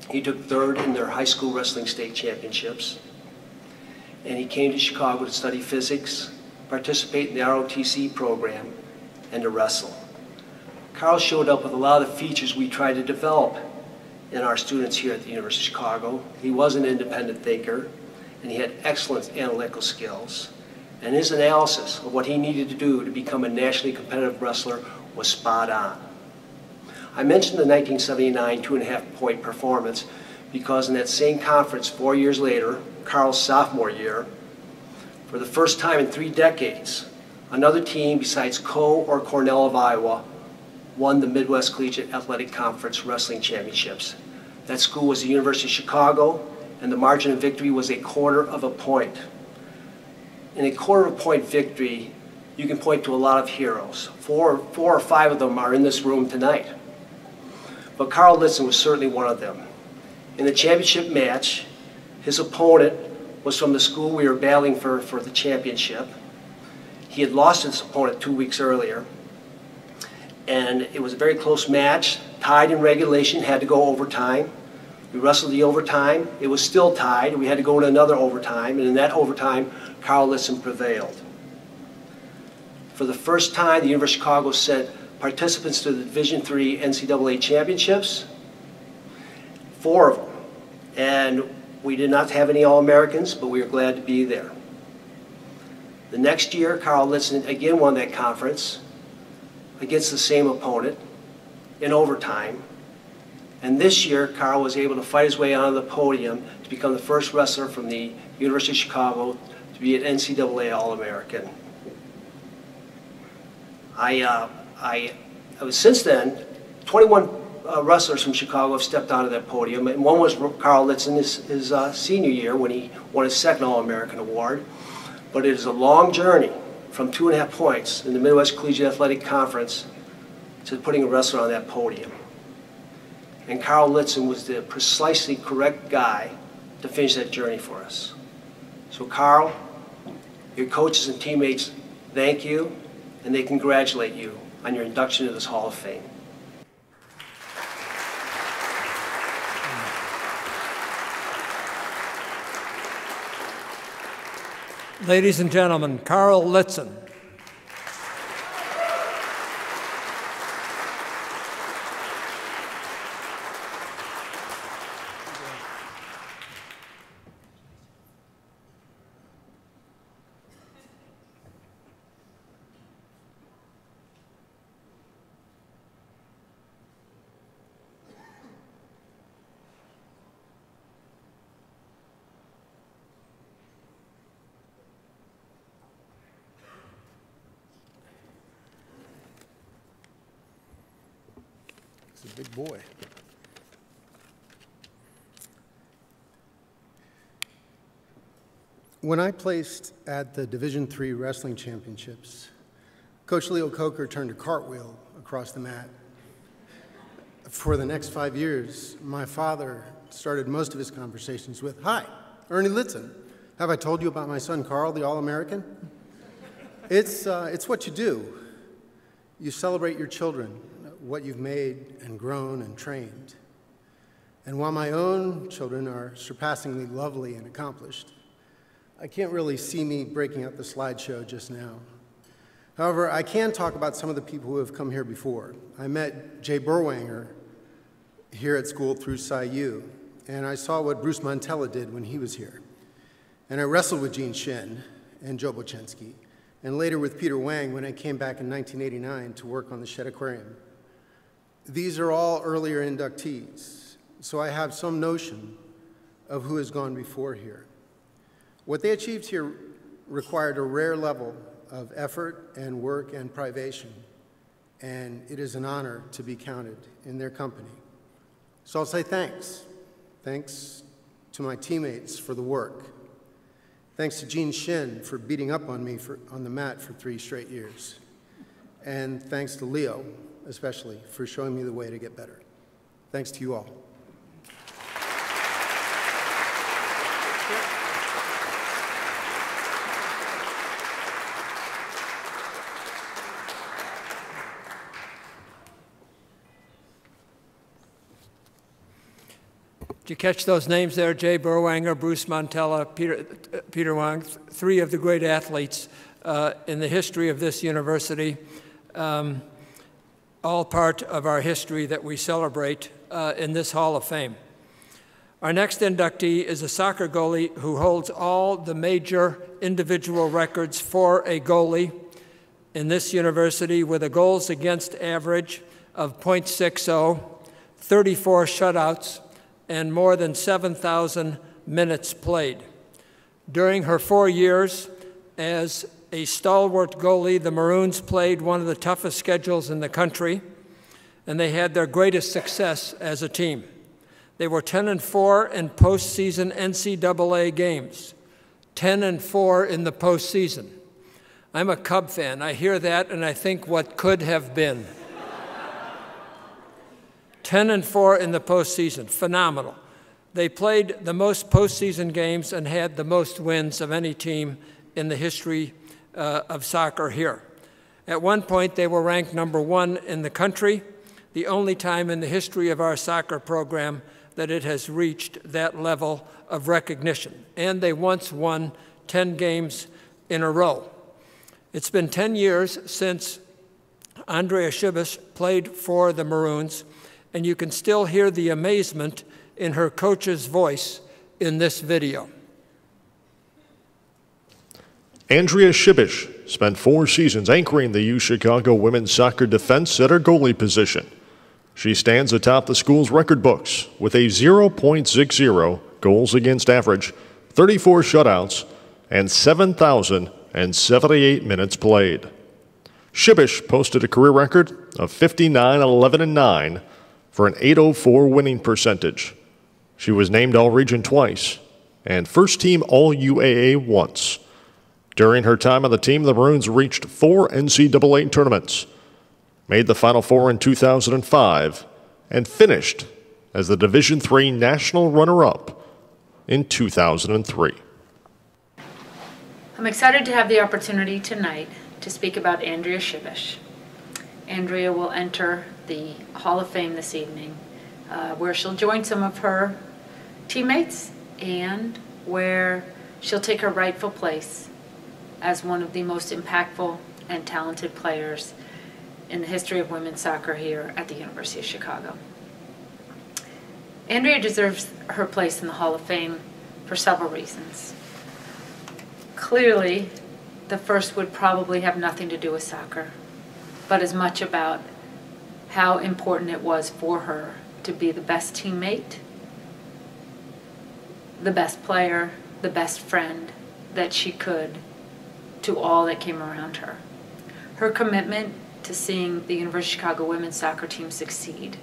He took third in their high school wrestling state championships. And he came to Chicago to study physics, participate in the ROTC program, and to wrestle. Carl showed up with a lot of the features we tried to develop in our students here at the University of Chicago. He was an independent thinker and he had excellent analytical skills. And his analysis of what he needed to do to become a nationally competitive wrestler was spot on. I mentioned the 1979 two and a half point performance because in that same conference four years later, Carl's sophomore year, for the first time in three decades, another team besides Coe or Cornell of Iowa won the Midwest Collegiate Athletic Conference Wrestling Championships. That school was the University of Chicago, and the margin of victory was a quarter of a point. In a quarter of a point victory, you can point to a lot of heroes. Four, four or five of them are in this room tonight. But Carl Litzen was certainly one of them. In the championship match, his opponent was from the school we were battling for for the championship. He had lost his opponent two weeks earlier. And it was a very close match, tied in regulation, had to go overtime. We wrestled the overtime. It was still tied. We had to go to another overtime, and in that overtime, Carl Litzen prevailed. For the first time, the University of Chicago sent participants to the Division III NCAA championships, four of them. And We did not have any All-Americans, but we were glad to be there. The next year, Carl Litzen again won that conference against the same opponent in overtime. And this year, Carl was able to fight his way onto the podium to become the first wrestler from the University of Chicago to be an NCAA All-American. I, uh, I, I was since then, 21 uh, wrestlers from Chicago have stepped onto that podium, and one was Carl Litzen his, his uh, senior year when he won his second All-American award. But it is a long journey from two and a half points in the Midwest Collegiate Athletic Conference to putting a wrestler on that podium. And Carl Litzen was the precisely correct guy to finish that journey for us. So Carl, your coaches and teammates thank you, and they congratulate you on your induction to this Hall of Fame. Ladies and gentlemen, Carl Litzen. He's a big boy. When I placed at the Division III Wrestling Championships, Coach Leo Kocher turned a cartwheel across the mat. For the next five years, my father started most of his conversations with, Hi, Ernie Litzen. Have I told you about my son Carl, the All American? It's, uh, it's what you do. You celebrate your children, what you've made and grown and trained. And while my own children are surpassingly lovely and accomplished, I can't really see me breaking up the slideshow just now. However, I can talk about some of the people who have come here before. I met Jay Berwanger here at school through SIU, and I saw what Bruce Montella did when he was here. And I wrestled with Gene Shin and Joe Bochenski, and later with Peter Wang when I came back in 1989 to work on the Shedd Aquarium. These are all earlier inductees, so I have some notion of who has gone before here. What they achieved here required a rare level of effort and work and privation, and it is an honor to be counted in their company. So I'll say thanks. Thanks to my teammates for the work. Thanks to Gene Shin for beating up on me for, on the mat for three straight years. And thanks to Leo especially, for showing me the way to get better. Thanks to you all. Did you catch those names there? Jay Berwanger, Bruce Montella, Peter, Peter Wang, three of the great athletes uh, in the history of this university. Um, all part of our history that we celebrate uh, in this Hall of Fame. Our next inductee is a soccer goalie who holds all the major individual records for a goalie in this university with a goals against average of .60, 34 shutouts, and more than 7,000 minutes played. During her four years as a stalwart goalie. The Maroons played one of the toughest schedules in the country, and they had their greatest success as a team. They were 10 and 4 in postseason NCAA games, 10 and 4 in the postseason. I'm a Cub fan. I hear that and I think what could have been. 10 and 4 in the postseason, phenomenal. They played the most postseason games and had the most wins of any team in the history uh, of soccer here. At one point, they were ranked number one in the country, the only time in the history of our soccer program that it has reached that level of recognition. And they once won 10 games in a row. It's been 10 years since Andrea Shibish played for the Maroons, and you can still hear the amazement in her coach's voice in this video. Andrea Shibish spent four seasons anchoring the U Chicago women's soccer defense at her goalie position. She stands atop the school's record books with a 0.60 goals against average, 34 shutouts, and 7,078 minutes played. Shibish posted a career record of 59 11 9 for an 804 winning percentage. She was named All Region twice and first team All UAA once. During her time on the team, the Maroons reached four NCAA tournaments, made the Final Four in 2005, and finished as the Division III national runner-up in 2003. I'm excited to have the opportunity tonight to speak about Andrea Shibish. Andrea will enter the Hall of Fame this evening, uh, where she'll join some of her teammates and where she'll take her rightful place as one of the most impactful and talented players in the history of women's soccer here at the University of Chicago. Andrea deserves her place in the Hall of Fame for several reasons. Clearly, the first would probably have nothing to do with soccer, but as much about how important it was for her to be the best teammate, the best player, the best friend that she could to all that came around her. Her commitment to seeing the University of Chicago women's soccer team succeed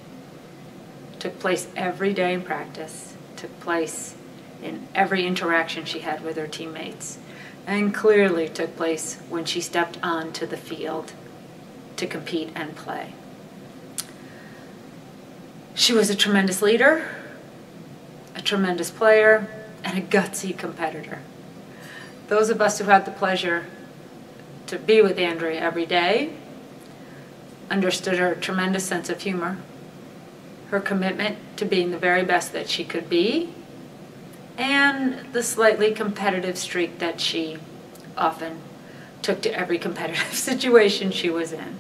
took place every day in practice, took place in every interaction she had with her teammates, and clearly took place when she stepped onto the field to compete and play. She was a tremendous leader, a tremendous player, and a gutsy competitor. Those of us who had the pleasure to be with Andrea every day understood her tremendous sense of humor, her commitment to being the very best that she could be, and the slightly competitive streak that she often took to every competitive <laughs> situation she was in.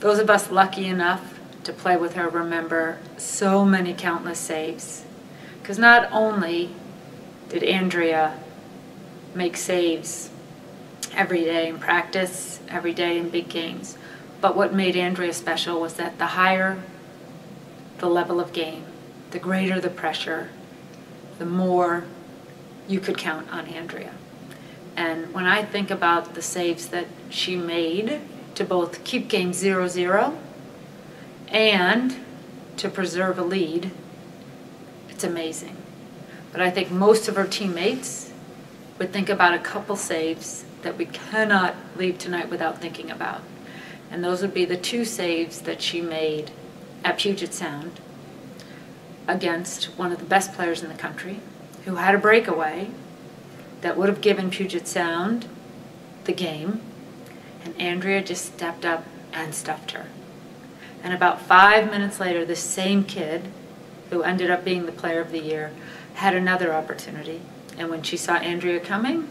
Those of us lucky enough to play with her remember so many countless saves. Because not only did Andrea make saves every day in practice, every day in big games, but what made Andrea special was that the higher the level of game, the greater the pressure, the more you could count on Andrea. And when I think about the saves that she made to both keep game 0-0 and to preserve a lead, it's amazing. But I think most of her teammates would think about a couple saves that we cannot leave tonight without thinking about. And those would be the two saves that she made at Puget Sound against one of the best players in the country who had a breakaway that would have given Puget Sound the game. And Andrea just stepped up and stuffed her. And about five minutes later, this same kid, who ended up being the player of the year, had another opportunity. And when she saw Andrea coming,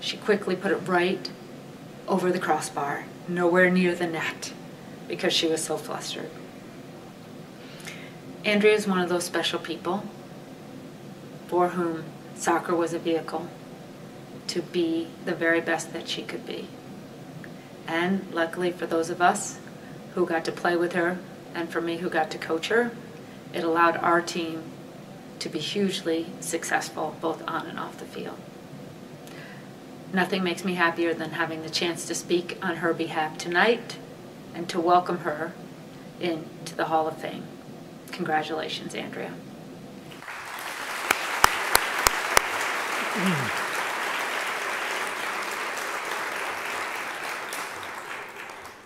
she quickly put it right over the crossbar, nowhere near the net, because she was so flustered. Andrea is one of those special people for whom soccer was a vehicle to be the very best that she could be. And luckily for those of us who got to play with her, and for me who got to coach her, it allowed our team to be hugely successful both on and off the field. Nothing makes me happier than having the chance to speak on her behalf tonight and to welcome her into the Hall of Fame. Congratulations, Andrea. <clears throat>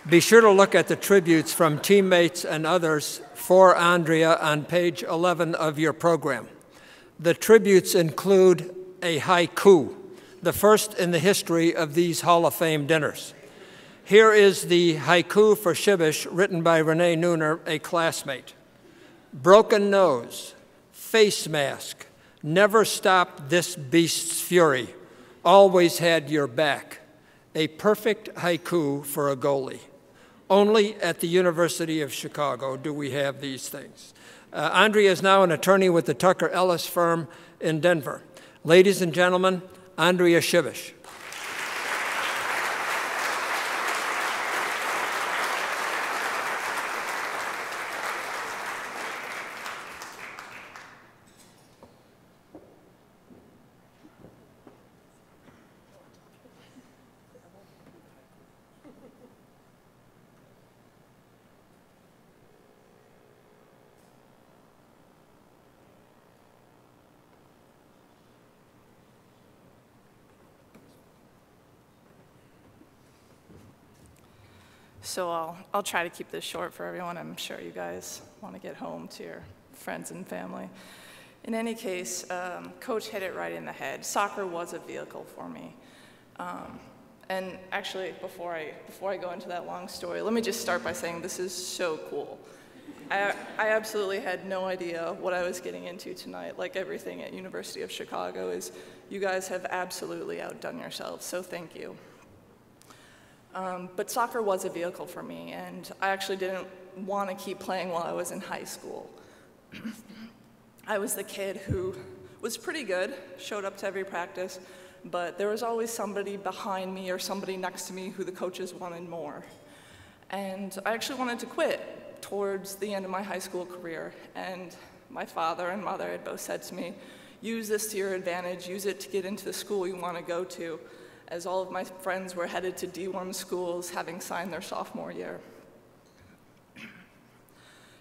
Be sure to look at the tributes from teammates and others for Andrea on page 11 of your program. The tributes include a haiku, the first in the history of these Hall of Fame dinners. Here is the haiku for Shibish written by Renee Nooner, a classmate. Broken nose, face mask, never stopped this beast's fury, always had your back. A perfect haiku for a goalie. Only at the University of Chicago do we have these things. Uh, Andrea is now an attorney with the Tucker Ellis firm in Denver. Ladies and gentlemen, Andrea Shibish. So I'll, I'll try to keep this short for everyone. I'm sure you guys want to get home to your friends and family. In any case, um, Coach hit it right in the head. Soccer was a vehicle for me. Um, and actually, before I, before I go into that long story, let me just start by saying this is so cool. I, I absolutely had no idea what I was getting into tonight. Like everything at University of Chicago is, you guys have absolutely outdone yourselves, so thank you. Um, but soccer was a vehicle for me, and I actually didn't want to keep playing while I was in high school. <clears throat> I was the kid who was pretty good, showed up to every practice, but there was always somebody behind me or somebody next to me who the coaches wanted more. And I actually wanted to quit towards the end of my high school career, and my father and mother had both said to me, use this to your advantage, use it to get into the school you want to go to, as all of my friends were headed to D1 schools having signed their sophomore year.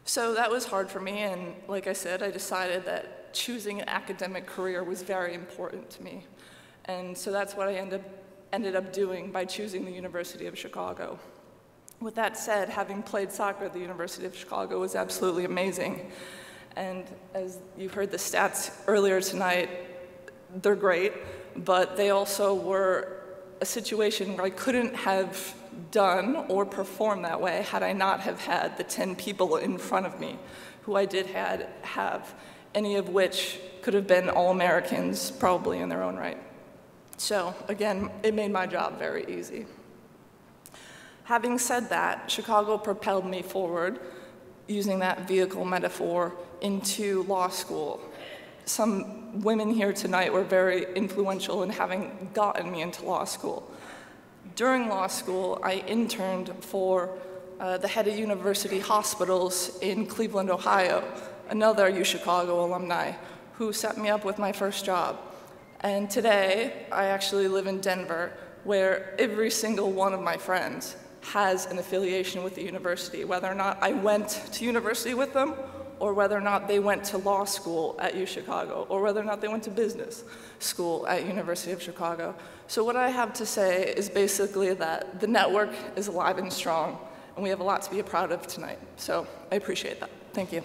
So that was hard for me, and like I said, I decided that choosing an academic career was very important to me. And so that's what I ended up, ended up doing by choosing the University of Chicago. With that said, having played soccer at the University of Chicago was absolutely amazing. And as you heard the stats earlier tonight, they're great but they also were a situation where I couldn't have done or performed that way had I not have had the 10 people in front of me who I did had, have, any of which could have been all-Americans probably in their own right. So again, it made my job very easy. Having said that, Chicago propelled me forward using that vehicle metaphor into law school some women here tonight were very influential in having gotten me into law school. During law school, I interned for uh, the head of university hospitals in Cleveland, Ohio, another UChicago alumni, who set me up with my first job. And today, I actually live in Denver, where every single one of my friends has an affiliation with the university, whether or not I went to university with them or whether or not they went to law school at UChicago, or whether or not they went to business school at University of Chicago. So what I have to say is basically that the network is alive and strong, and we have a lot to be proud of tonight. So I appreciate that. Thank you.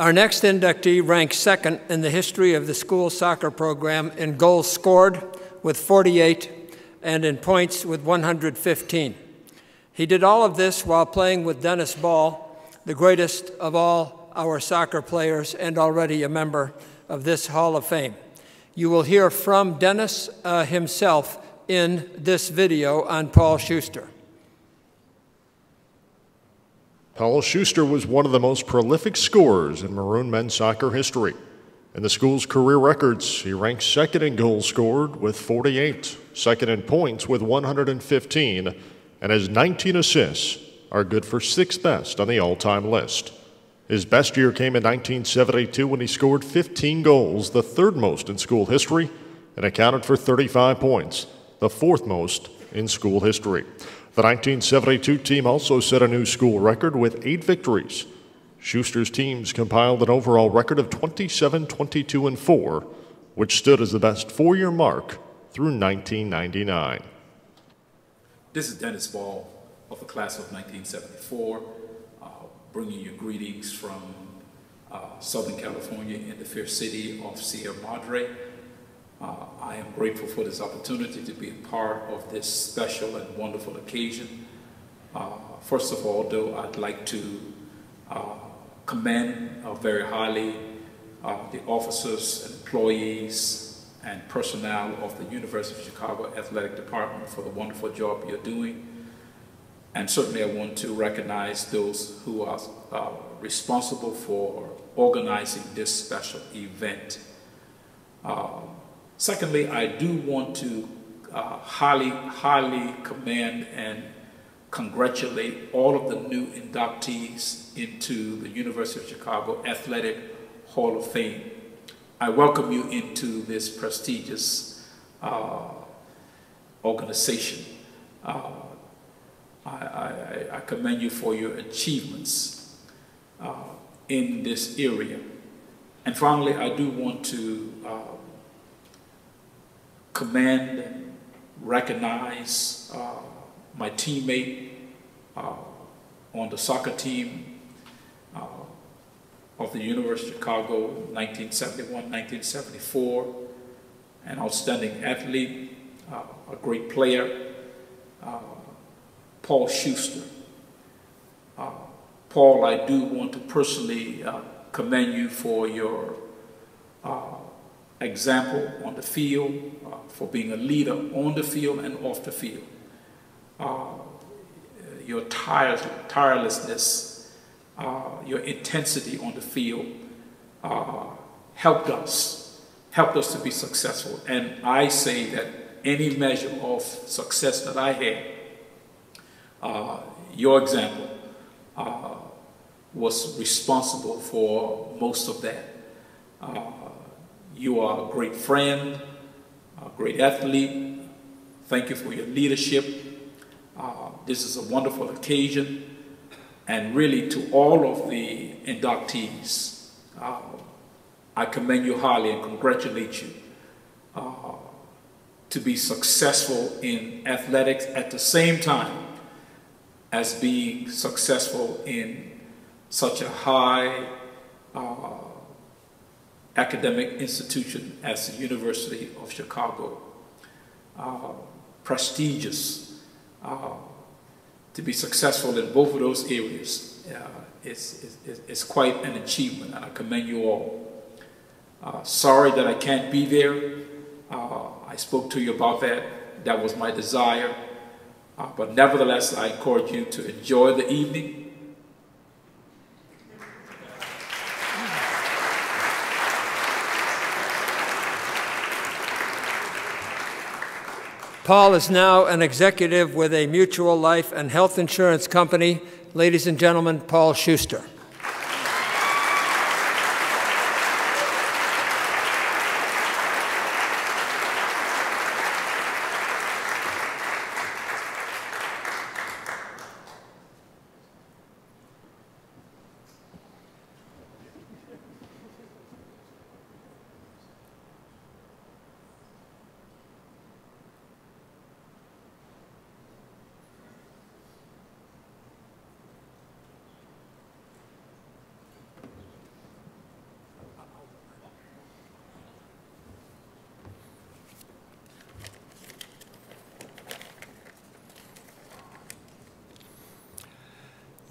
Our next inductee ranks second in the history of the school soccer program in goals scored with 48 and in points with 115. He did all of this while playing with Dennis Ball, the greatest of all our soccer players and already a member of this Hall of Fame. You will hear from Dennis uh, himself in this video on Paul Schuster. Paul Schuster was one of the most prolific scorers in Maroon men's soccer history. In the school's career records, he ranks second in goals scored with 48, second in points with 115, and his 19 assists are good for sixth best on the all time list. His best year came in 1972 when he scored 15 goals, the third most in school history, and accounted for 35 points, the fourth most in school history. The 1972 team also set a new school record with eight victories. Schuster's teams compiled an overall record of 27, 22, and 4, which stood as the best four year mark through 1999. This is Dennis Ball of the class of 1974, uh, bringing you greetings from uh, Southern California in the fair city of Sierra Madre. Uh, I am grateful for this opportunity to be a part of this special and wonderful occasion. Uh, first of all, though, I'd like to uh, commend uh, very highly uh, the officers employees and personnel of the University of Chicago Athletic Department for the wonderful job you're doing. And certainly I want to recognize those who are uh, responsible for organizing this special event. Uh, secondly, I do want to uh, highly, highly commend and congratulate all of the new inductees into the University of Chicago Athletic Hall of Fame. I welcome you into this prestigious uh, organization. Uh, I, I, I, commend you for your achievements uh, in this area. And finally, I do want to commend, recognize uh, my teammate uh, on the soccer team uh, of the University of Chicago, 1971-1974, an outstanding athlete, uh, a great player, uh, Paul Schuster. Uh, Paul, I do want to personally commend you for your example on the field, for being a leader on the field and off the field uh, your tire tirelessness, uh, your intensity on the field uh, helped us, helped us to be successful. And I say that any measure of success that I had, uh, your example uh, was responsible for most of that. Uh, you are a great friend, a great athlete. Thank you for your leadership uh, this is a wonderful occasion. And really to all of the inductees, uh, I commend you highly and congratulate you uh, to be successful in athletics at the same time as being successful in such a high uh, academic institution as the University of Chicago. Uh, prestigious uh, to be successful in both of those areas uh, is, is, is, quite an achievement, and I commend you all. Uh, sorry that I can't be there. Uh, I spoke to you about that. That was my desire. Uh, but nevertheless, I encourage you to enjoy the evening Paul is now an executive with a mutual life and health insurance company. Ladies and gentlemen, Paul Schuster.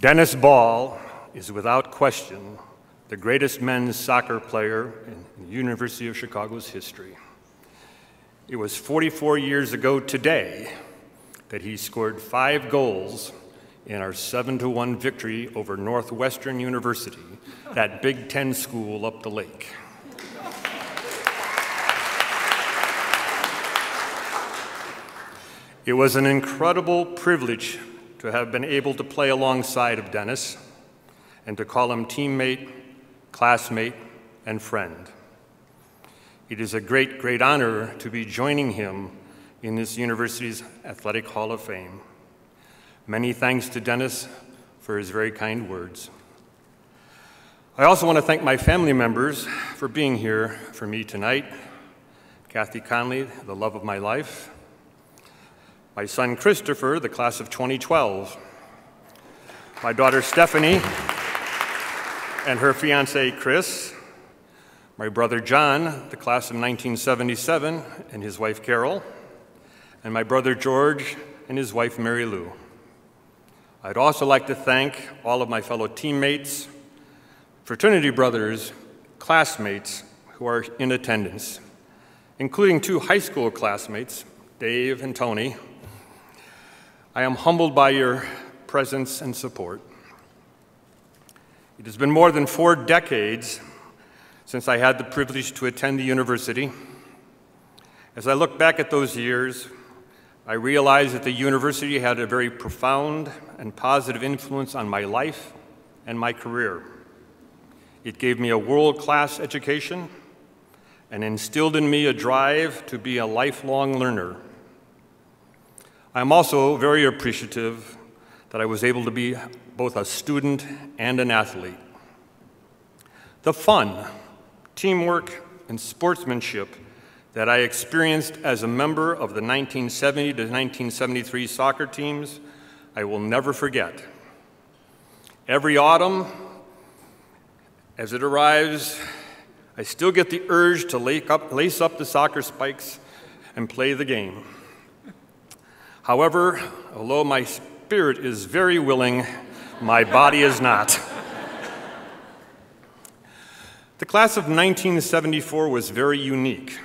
Dennis Ball is without question the greatest men's soccer player in the University of Chicago's history. It was 44 years ago today that he scored five goals in our 7 to 1 victory over Northwestern University, that Big Ten school up the lake. It was an incredible privilege to have been able to play alongside of Dennis and to call him teammate, classmate, and friend. It is a great, great honor to be joining him in this university's Athletic Hall of Fame. Many thanks to Dennis for his very kind words. I also want to thank my family members for being here for me tonight. Kathy Conley, the love of my life, my son Christopher, the class of 2012, my daughter Stephanie and her fiance Chris, my brother John, the class of 1977, and his wife Carol, and my brother George and his wife Mary Lou. I'd also like to thank all of my fellow teammates, fraternity brothers, classmates who are in attendance, including two high school classmates, Dave and Tony, I am humbled by your presence and support. It has been more than four decades since I had the privilege to attend the university. As I look back at those years, I realize that the university had a very profound and positive influence on my life and my career. It gave me a world class education and instilled in me a drive to be a lifelong learner. I'm also very appreciative that I was able to be both a student and an athlete. The fun, teamwork, and sportsmanship that I experienced as a member of the 1970 to 1973 soccer teams, I will never forget. Every autumn, as it arrives, I still get the urge to lace up the soccer spikes and play the game. However, although my spirit is very willing, my body is not. The class of 1974 was very unique.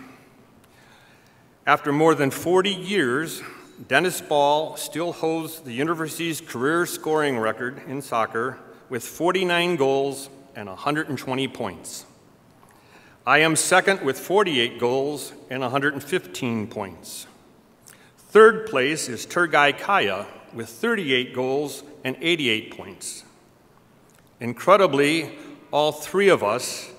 After more than 40 years, Dennis Ball still holds the university's career scoring record in soccer with 49 goals and 120 points. I am second with 48 goals and 115 points. Third place is Turgai Kaya with 38 goals and 88 points. Incredibly, all three of us,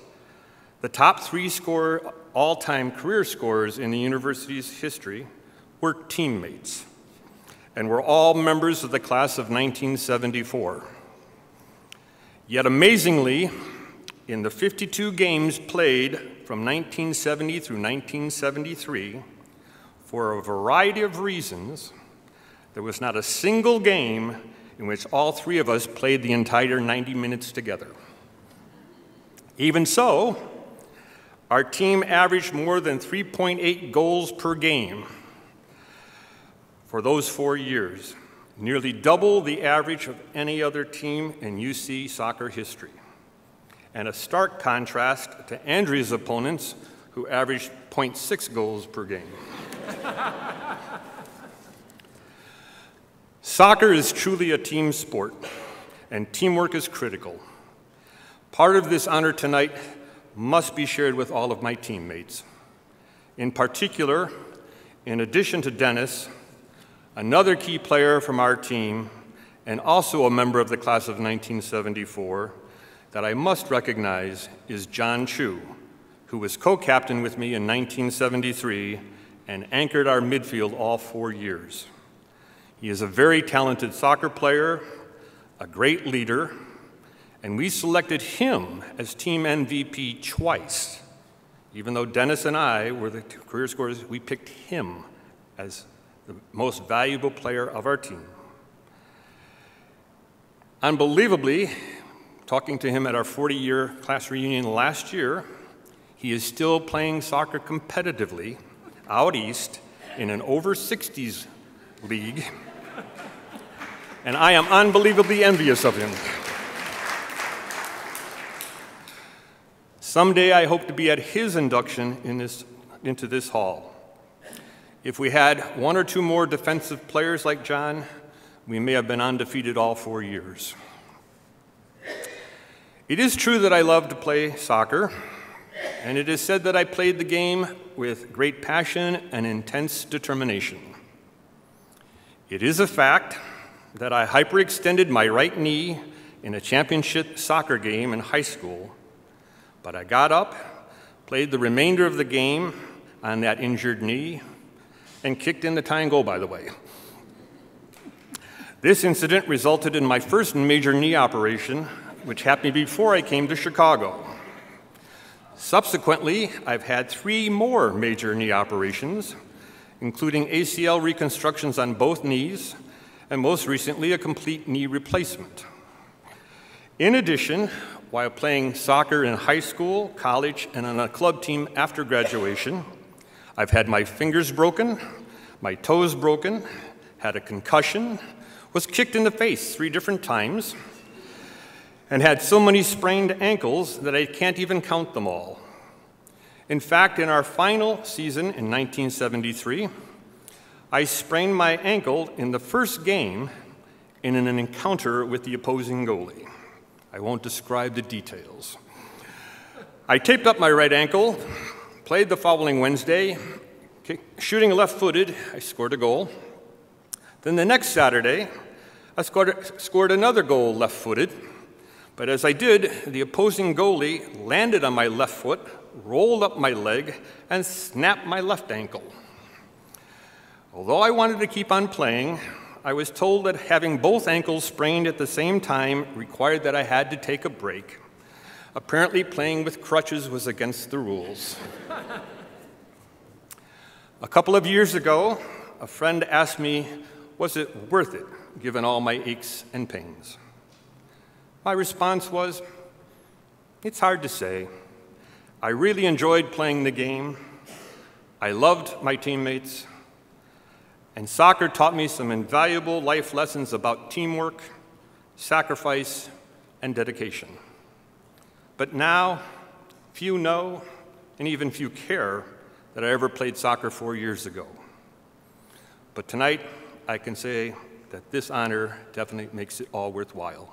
the top three score all-time career scorers in the university's history, were teammates, and were all members of the class of 1974. Yet amazingly, in the 52 games played from 1970 through 1973, for a variety of reasons, there was not a single game in which all three of us played the entire 90 minutes together. Even so, our team averaged more than 3.8 goals per game for those four years, nearly double the average of any other team in UC soccer history, and a stark contrast to Andrea's opponents, who averaged 0.6 goals per game. <laughs> Soccer is truly a team sport, and teamwork is critical. Part of this honor tonight must be shared with all of my teammates. In particular, in addition to Dennis, another key player from our team, and also a member of the class of 1974, that I must recognize is John Chu, who was co captain with me in 1973 and anchored our midfield all four years. He is a very talented soccer player, a great leader, and we selected him as team MVP twice. Even though Dennis and I were the career scorers, we picked him as the most valuable player of our team. Unbelievably, talking to him at our 40 year class reunion last year, he is still playing soccer competitively out east in an over 60s league and I am unbelievably envious of him. Someday I hope to be at his induction in this, into this hall. If we had one or two more defensive players like John, we may have been undefeated all four years. It is true that I love to play soccer, and it is said that I played the game with great passion and intense determination. It is a fact that I hyperextended my right knee in a championship soccer game in high school, but I got up, played the remainder of the game on that injured knee, and kicked in the tying goal, by the way. This incident resulted in my first major knee operation, which happened before I came to Chicago. Subsequently, I've had three more major knee operations, including ACL reconstructions on both knees and most recently, a complete knee replacement. In addition, while playing soccer in high school, college, and on a club team after graduation, I've had my fingers broken, my toes broken, had a concussion, was kicked in the face three different times, and had so many sprained ankles that I can't even count them all. In fact, in our final season in 1973, I sprained my ankle in the first game in an encounter with the opposing goalie. I won't describe the details. I taped up my right ankle, played the following Wednesday, shooting left footed, I scored a goal. Then the next Saturday, I scored, scored another goal left footed. But as I did, the opposing goalie landed on my left foot, rolled up my leg, and snapped my left ankle. Although I wanted to keep on playing, I was told that having both ankles sprained at the same time required that I had to take a break. Apparently, playing with crutches was against the rules. <laughs> a couple of years ago, a friend asked me, Was it worth it, given all my aches and pains? My response was, It's hard to say. I really enjoyed playing the game. I loved my teammates. And soccer taught me some invaluable life lessons about teamwork, sacrifice, and dedication. But now, few know, and even few care, that I ever played soccer four years ago. But tonight, I can say that this honor definitely makes it all worthwhile.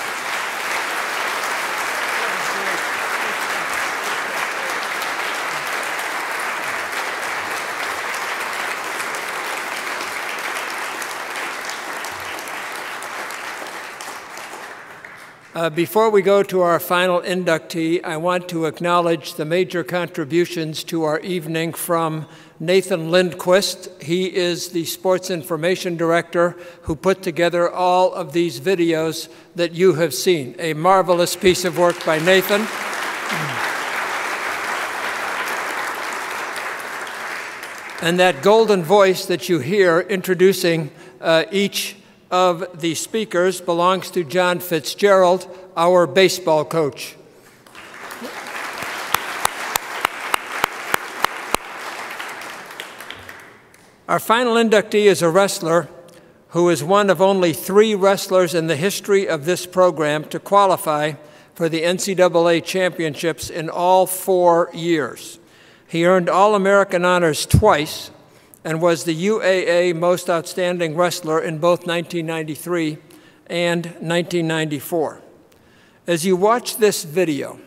Uh, before we go to our final inductee, I want to acknowledge the major contributions to our evening from Nathan Lindquist. He is the Sports Information Director who put together all of these videos that you have seen. A marvelous piece of work by Nathan. And that golden voice that you hear introducing uh, each of the speakers belongs to John Fitzgerald, our baseball coach. Our final inductee is a wrestler who is one of only three wrestlers in the history of this program to qualify for the NCAA championships in all four years. He earned All American honors twice and was the UAA Most Outstanding Wrestler in both 1993 and 1994. As you watch this video,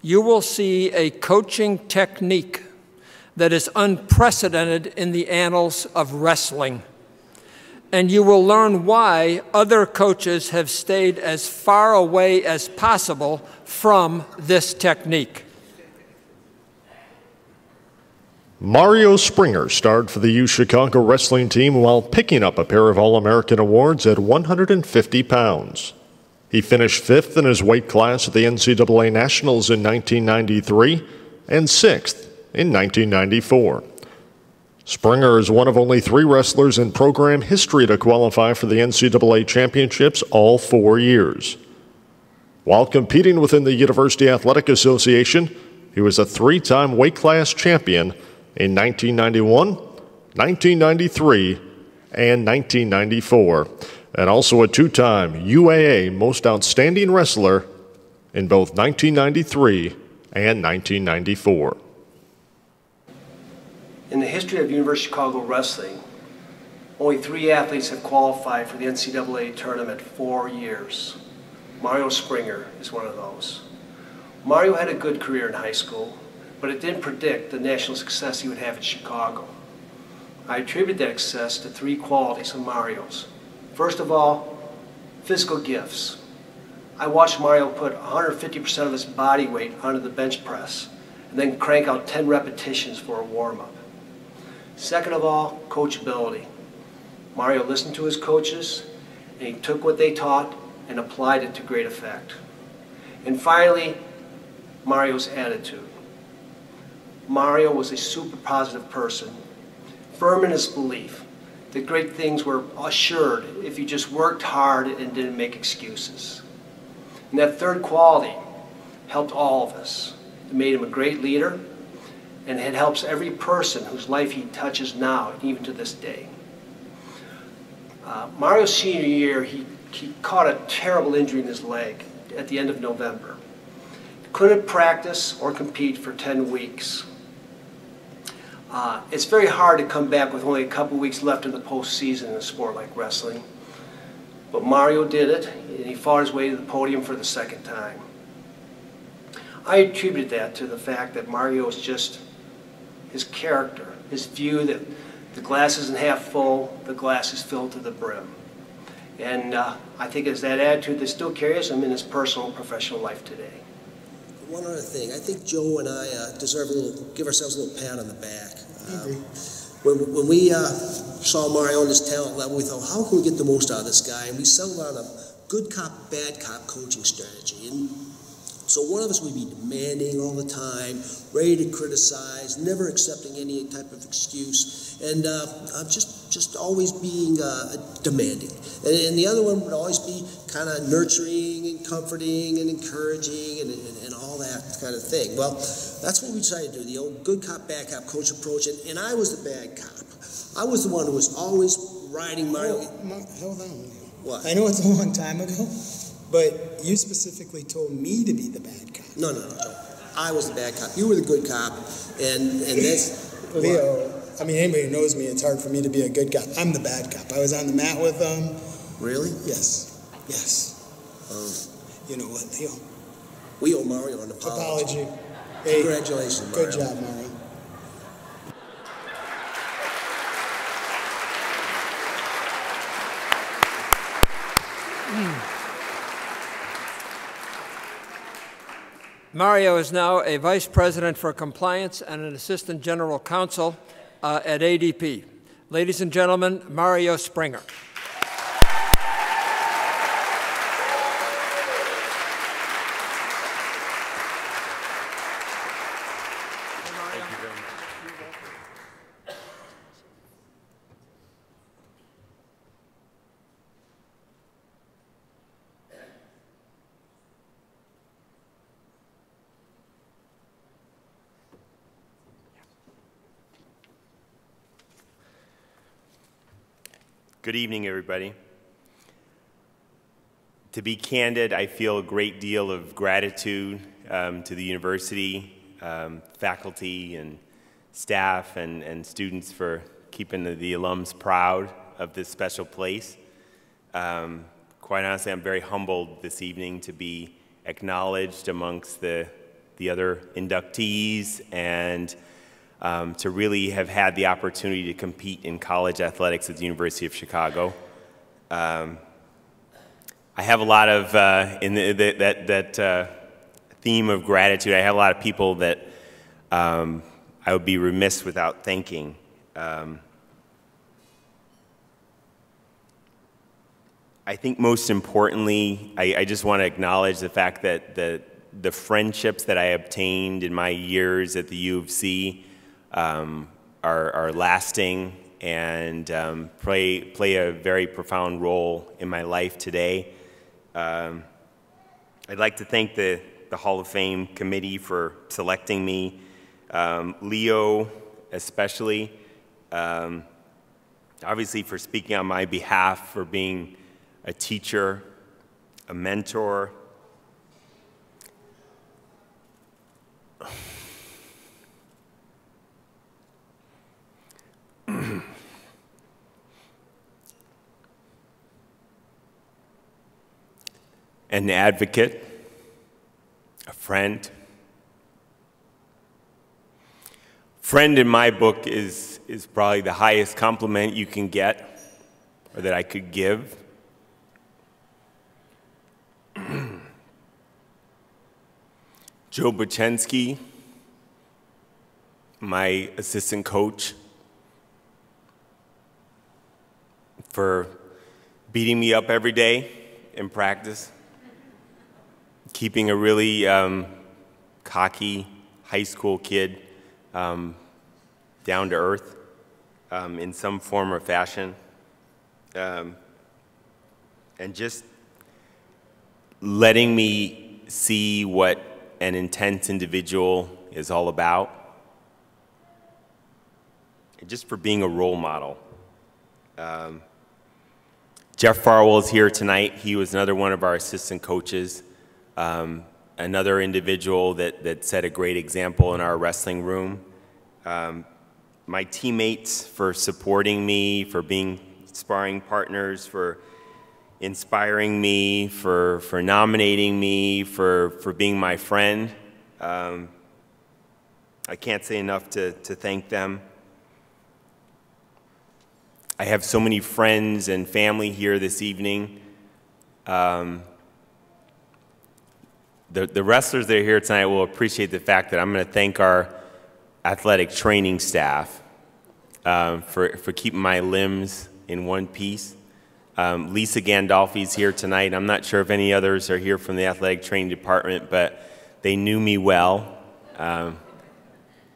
you will see a coaching technique that is unprecedented in the annals of wrestling. And you will learn why other coaches have stayed as far away as possible from this technique. Mario Springer starred for the U Chicago wrestling team while picking up a pair of All American awards at 150 pounds. He finished fifth in his weight class at the NCAA Nationals in 1993 and sixth in 1994. Springer is one of only three wrestlers in program history to qualify for the NCAA championships all four years. While competing within the University Athletic Association, he was a three time weight class champion in 1991, 1993, and 1994, and also a two time UAA Most Outstanding Wrestler in both 1993 and 1994. In the history of University of Chicago wrestling, only three athletes have qualified for the NCAA tournament four years. Mario Springer is one of those. Mario had a good career in high school, but it didn't predict the national success he would have in Chicago. I attribute that success to three qualities of Mario's. First of all, physical gifts. I watched Mario put 150% of his body weight onto the bench press and then crank out 10 repetitions for a warm-up. Second of all, coachability. Mario listened to his coaches and he took what they taught and applied it to great effect. And finally, Mario's attitude. Mario was a super positive person, firm in his belief that great things were assured if you just worked hard and didn't make excuses. And that third quality helped all of us. It made him a great leader, and it helps every person whose life he touches now, even to this day. Uh, Mario's senior year, he, he caught a terrible injury in his leg at the end of November couldn't practice or compete for 10 weeks. Uh, it's very hard to come back with only a couple weeks left in the postseason in a sport like wrestling. But Mario did it, and he fought his way to the podium for the second time. I attribute that to the fact that Mario is just his character, his view that the glass isn't half full, the glass is filled to the brim. And uh, I think it's that attitude that still carries him in his personal and professional life today. One other thing, I think Joe and I uh, deserve a little, give ourselves a little pat on the back. Um, when, when we uh, saw Mario on this talent level, we thought, how can we get the most out of this guy? And we settled on a good cop, bad cop coaching strategy. And so one of us would be demanding all the time, ready to criticize, never accepting any type of excuse, and uh, just just always being uh, demanding. And, and, the other one would always be kind of nurturing and comforting and encouraging and, and, and, all that kind of thing. Well, that's what we decided to do, the old good cop, bad cop coach approach, and, and I was the bad cop. I was the one who was always riding my... Hold, hold on. What? I know it's a long time ago, but you specifically told me to be the bad cop. No, no, no, Joe. I was the bad cop. You were the good cop, and and that's <laughs> Leo. I mean, anybody who knows me, it's hard for me to be a good cop. I'm the bad cop. I was on the mat with them. Really? Yes. Yes. Um, you know what, Leo? We owe Mario an apology. Apology. Hey, Congratulations, Mario. Good job, Mario. Mario is now a vice president for compliance and an assistant general counsel uh, at ADP. Ladies and gentlemen, Mario Springer. Good evening, everybody. To be candid, I feel a great deal of gratitude um, to the university, um, faculty, and staff, and, and students for keeping the, the, alums proud of this special place. Um, quite honestly, I'm very humbled this evening to be acknowledged amongst the, the other inductees and um, to really have had the opportunity to compete in college athletics at the University of Chicago. Um, I have a lot of, uh, in the, the, that, that uh, theme of gratitude, I have a lot of people that um, I would be remiss without thanking. Um, I think most importantly, I, I just want to acknowledge the fact that the, the friendships that I obtained in my years at the U of C um, are, are, lasting and um, play, play a very profound role in my life today. Um, I'd like to thank the, the Hall of Fame committee for selecting me, um, Leo especially, um, obviously for speaking on my behalf, for being a teacher, a mentor, <clears throat> an advocate, a friend. Friend in my book is, is probably the highest compliment you can get or that I could give. <clears throat> Joe Bochenski, my assistant coach, for beating me up every day in practice keeping a really um, cocky high school kid um, down to earth um, in some form or fashion. Um, and just letting me see what an intense individual is all about. And just for being a role model. Um, Jeff Farwell is here tonight. He was another one of our assistant coaches um, another individual that, that set a great example in our wrestling room. Um, my teammates for supporting me, for being sparring partners, for inspiring me, for, for nominating me, for, for being my friend. Um, I can't say enough to, to thank them. I have so many friends and family here this evening. Um, the, the wrestlers that are here tonight will appreciate the fact that I'm going to thank our athletic training staff um, for, for keeping my limbs in one piece. Um, Lisa Gandolfi's here tonight. I'm not sure if any others are here from the athletic training department, but they knew me well. Um,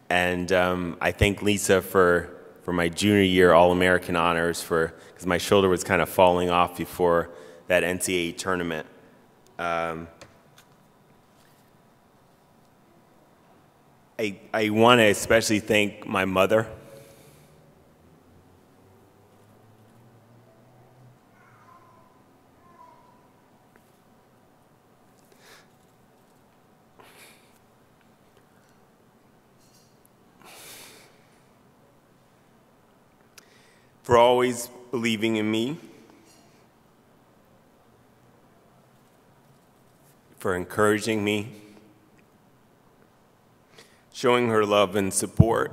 and um, I thank Lisa for, for my junior year All American honors, for because my shoulder was kind of falling off before that NCAA tournament. Um, I, I want to especially thank my mother. for always believing in me, for encouraging me, showing her love and support,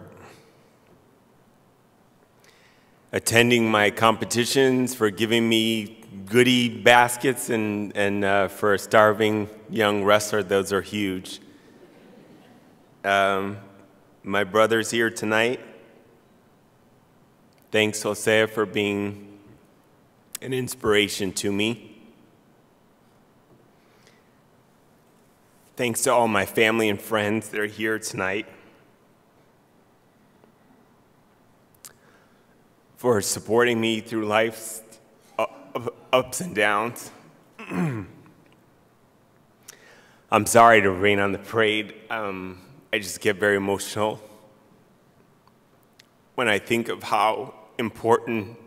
attending my competitions, for giving me goodie baskets, and, and uh, for a starving young wrestler, those are huge. Um, my brother's here tonight. Thanks, Jose, for being an inspiration to me. Thanks to all my family and friends that are here tonight for supporting me through life's ups and downs. <clears throat> I'm sorry to rain on the parade. Um, I just get very emotional when I think of how important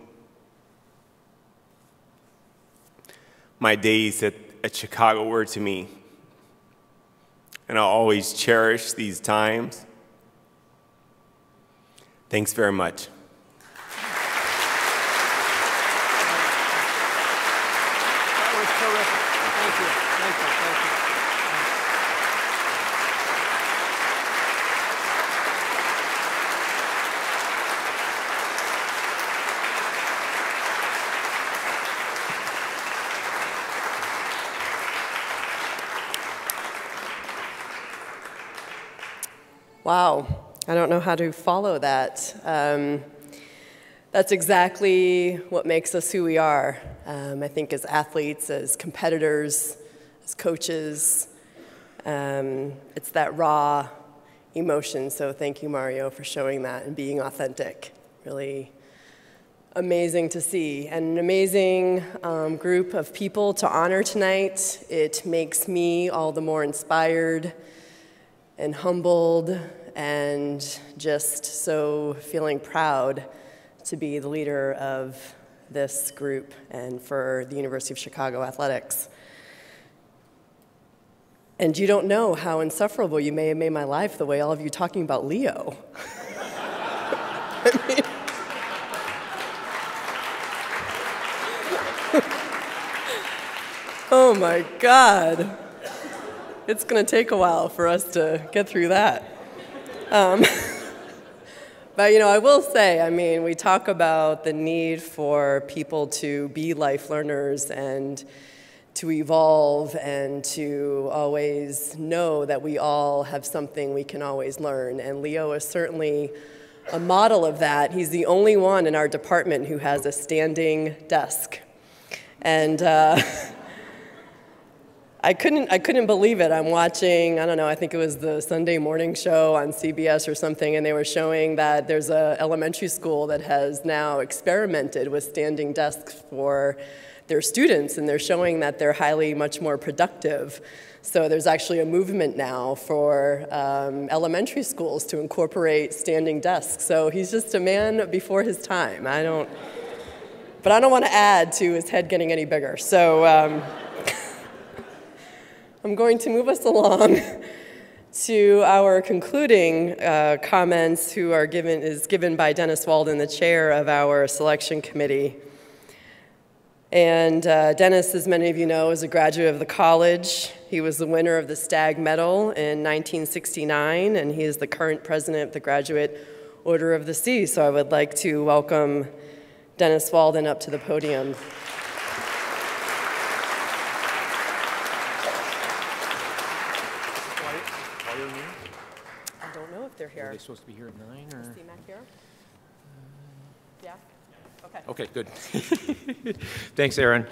my days at, at Chicago were to me. And I'll always cherish these times. Thanks very much. Wow, I don't know how to follow that. Um, that's exactly what makes us who we are. Um, I think as athletes, as competitors, as coaches, um, it's that raw emotion. So thank you, Mario, for showing that and being authentic. Really amazing to see. And an amazing um, group of people to honor tonight. It makes me all the more inspired and humbled and just so feeling proud to be the leader of this group and for the University of Chicago Athletics. And you don't know how insufferable you may have made my life the way all of you talking about Leo. <laughs> I mean, <laughs> oh my God it's going to take a while for us to get through that. Um, <laughs> but you know, I will say, I mean, we talk about the need for people to be life learners and to evolve and to always know that we all have something we can always learn. And Leo is certainly a model of that. He's the only one in our department who has a standing desk. And uh, <laughs> I couldn't, I couldn't believe it. I'm watching, I don't know, I think it was the Sunday morning show on CBS or something, and they were showing that there's an elementary school that has now experimented with standing desks for their students, and they're showing that they're highly much more productive. So there's actually a movement now for um, elementary schools to incorporate standing desks. So he's just a man before his time. I don't, but I don't want to add to his head getting any bigger. So. Um, I'm going to move us along <laughs> to our concluding uh, comments, who are given is given by Dennis Walden, the chair of our selection committee. And uh, Dennis, as many of you know, is a graduate of the college. He was the winner of the Stagg Medal in 1969, and he is the current president of the Graduate Order of the C. So I would like to welcome Dennis Walden up to the podium. I don't know if they're here. Are they supposed to be here at nine or? Is C-Mac here? Yeah? Okay. Okay, good. <laughs> Thanks, Erin.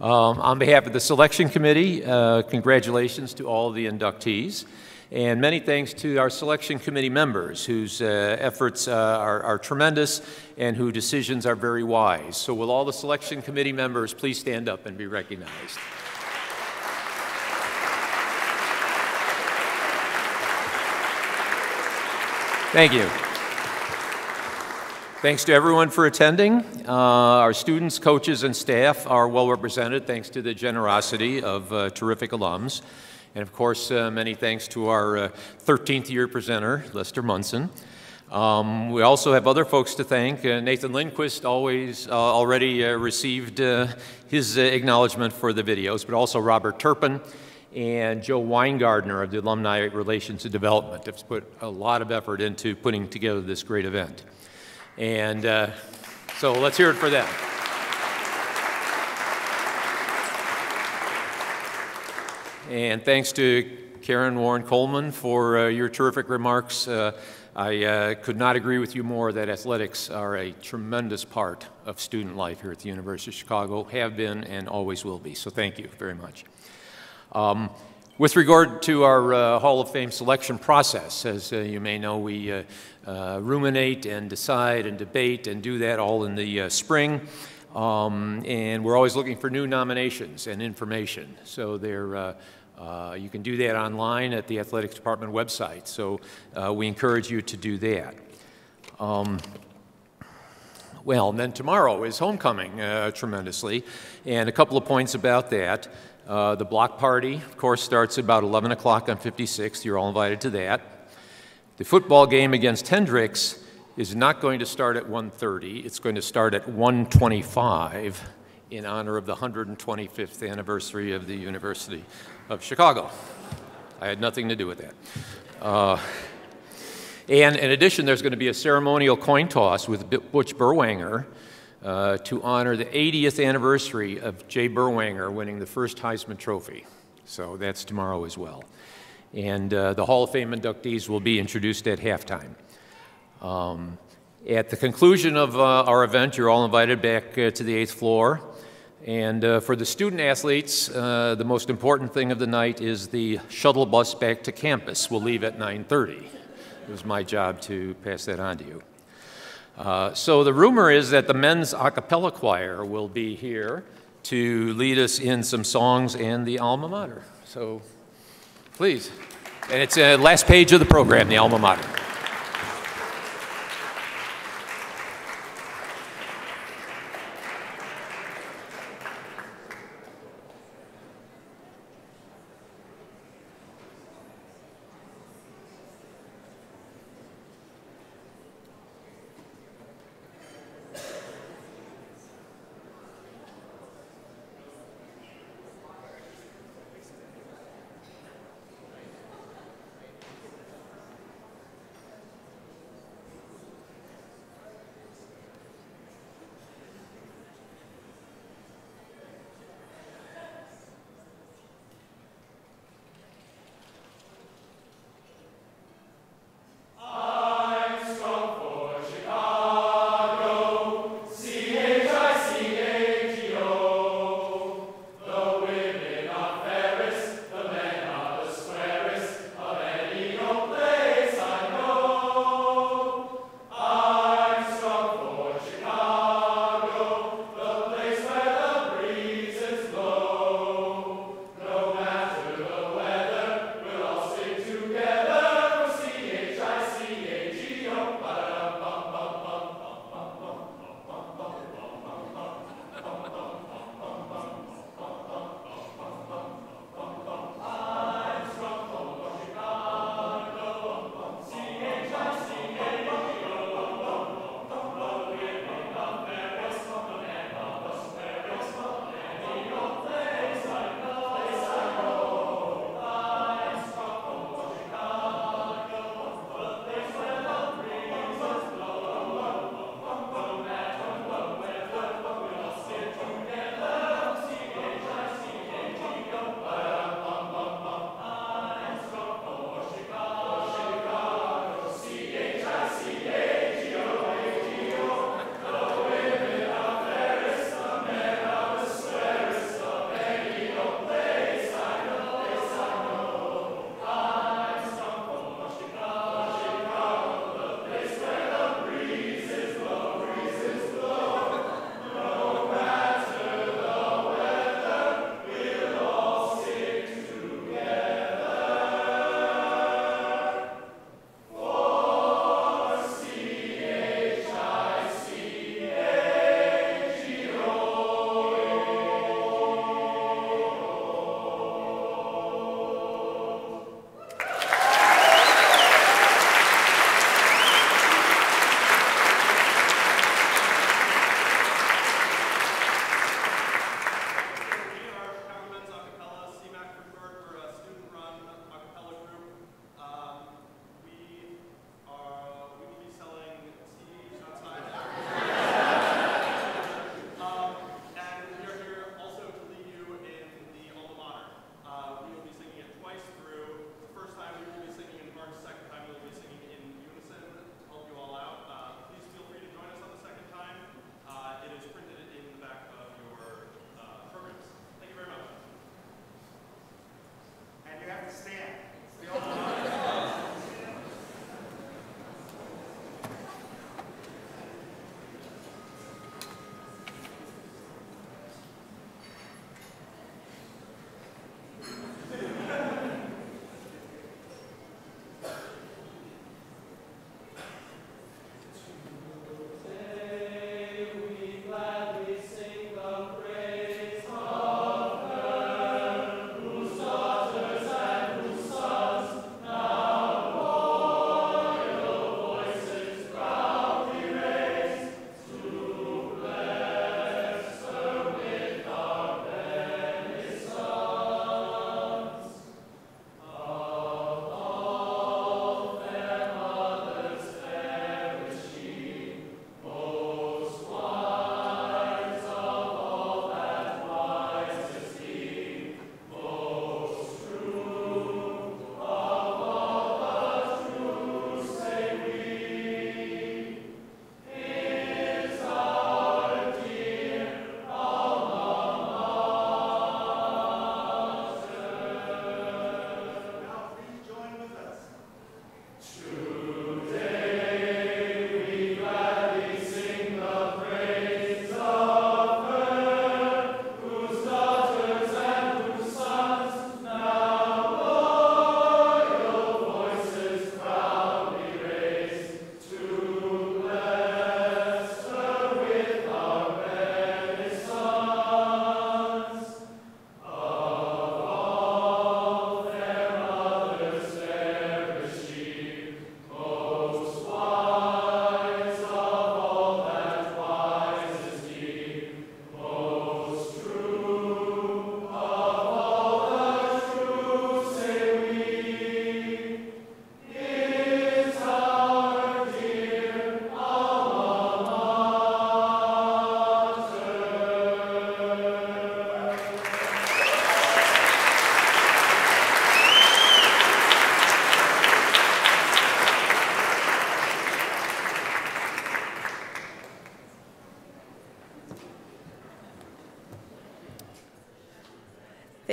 Um, on behalf of the selection committee, uh, congratulations to all the inductees. And many thanks to our selection committee members whose uh, efforts uh, are, are tremendous and whose decisions are very wise. So will all the selection committee members please stand up and be recognized. Thank you. Thanks to everyone for attending. Uh, our students, coaches, and staff are well represented thanks to the generosity of uh, terrific alums. And of course, uh, many thanks to our 13th uh, year presenter, Lester Munson. Um, we also have other folks to thank. Uh, Nathan Lindquist always uh, already received his acknowledgement for the videos, but also Robert Turpin and Joe Weingardner of the Alumni Relations and Development have put a lot of effort into putting together this great event. And uh, so let's hear it for them. And thanks to Karen Warren Coleman for uh, your terrific remarks. Uh, I uh, could not agree with you more that athletics are a tremendous part of student life here at the University of Chicago, have been and always will be. So thank you very much. Um, with regard to our uh, Hall of Fame selection process, as uh, you may know, we uh, uh ruminate and decide and debate and do that all in the uh, spring. Um, and we're always looking for new nominations and information. So there, uh, you can do that online at the Athletics Department website. So we encourage you to do that. Um, well, and then tomorrow is homecoming tremendously, and a couple of points about that. Uh, the block party, of course, starts at about 11 o'clock on 56th. You're all invited to that. The football game against Hendrix is not going to start at 1.30. It's going to start at 1.25 in honor of the 125th anniversary of the University of Chicago. I had nothing to do with that. Uh, and in addition, there's going to be a ceremonial coin toss with Butch Berwanger, uh, to honor the 80th anniversary of Jay Berwanger winning the first Heisman Trophy. So that's tomorrow as well. And uh, the Hall of Fame inductees will be introduced at halftime. Um, at the conclusion of uh, our event, you're all invited back uh, to the eighth floor. And uh, for the student athletes, uh, the most important thing of the night is the shuttle bus back to campus. We'll leave at 9.30. It was my job to pass that on to you. Uh, so the rumor is that the men's a cappella choir will be here to lead us in some songs and the alma mater. So please. And it's the uh, last page of the program, the alma mater.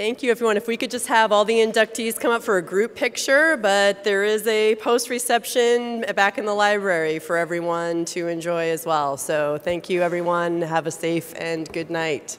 Thank you, everyone. If we could just have all the inductees come up for a group picture, but there is a post-reception back in the library for everyone to enjoy as well. So thank you, everyone. Have a safe and good night.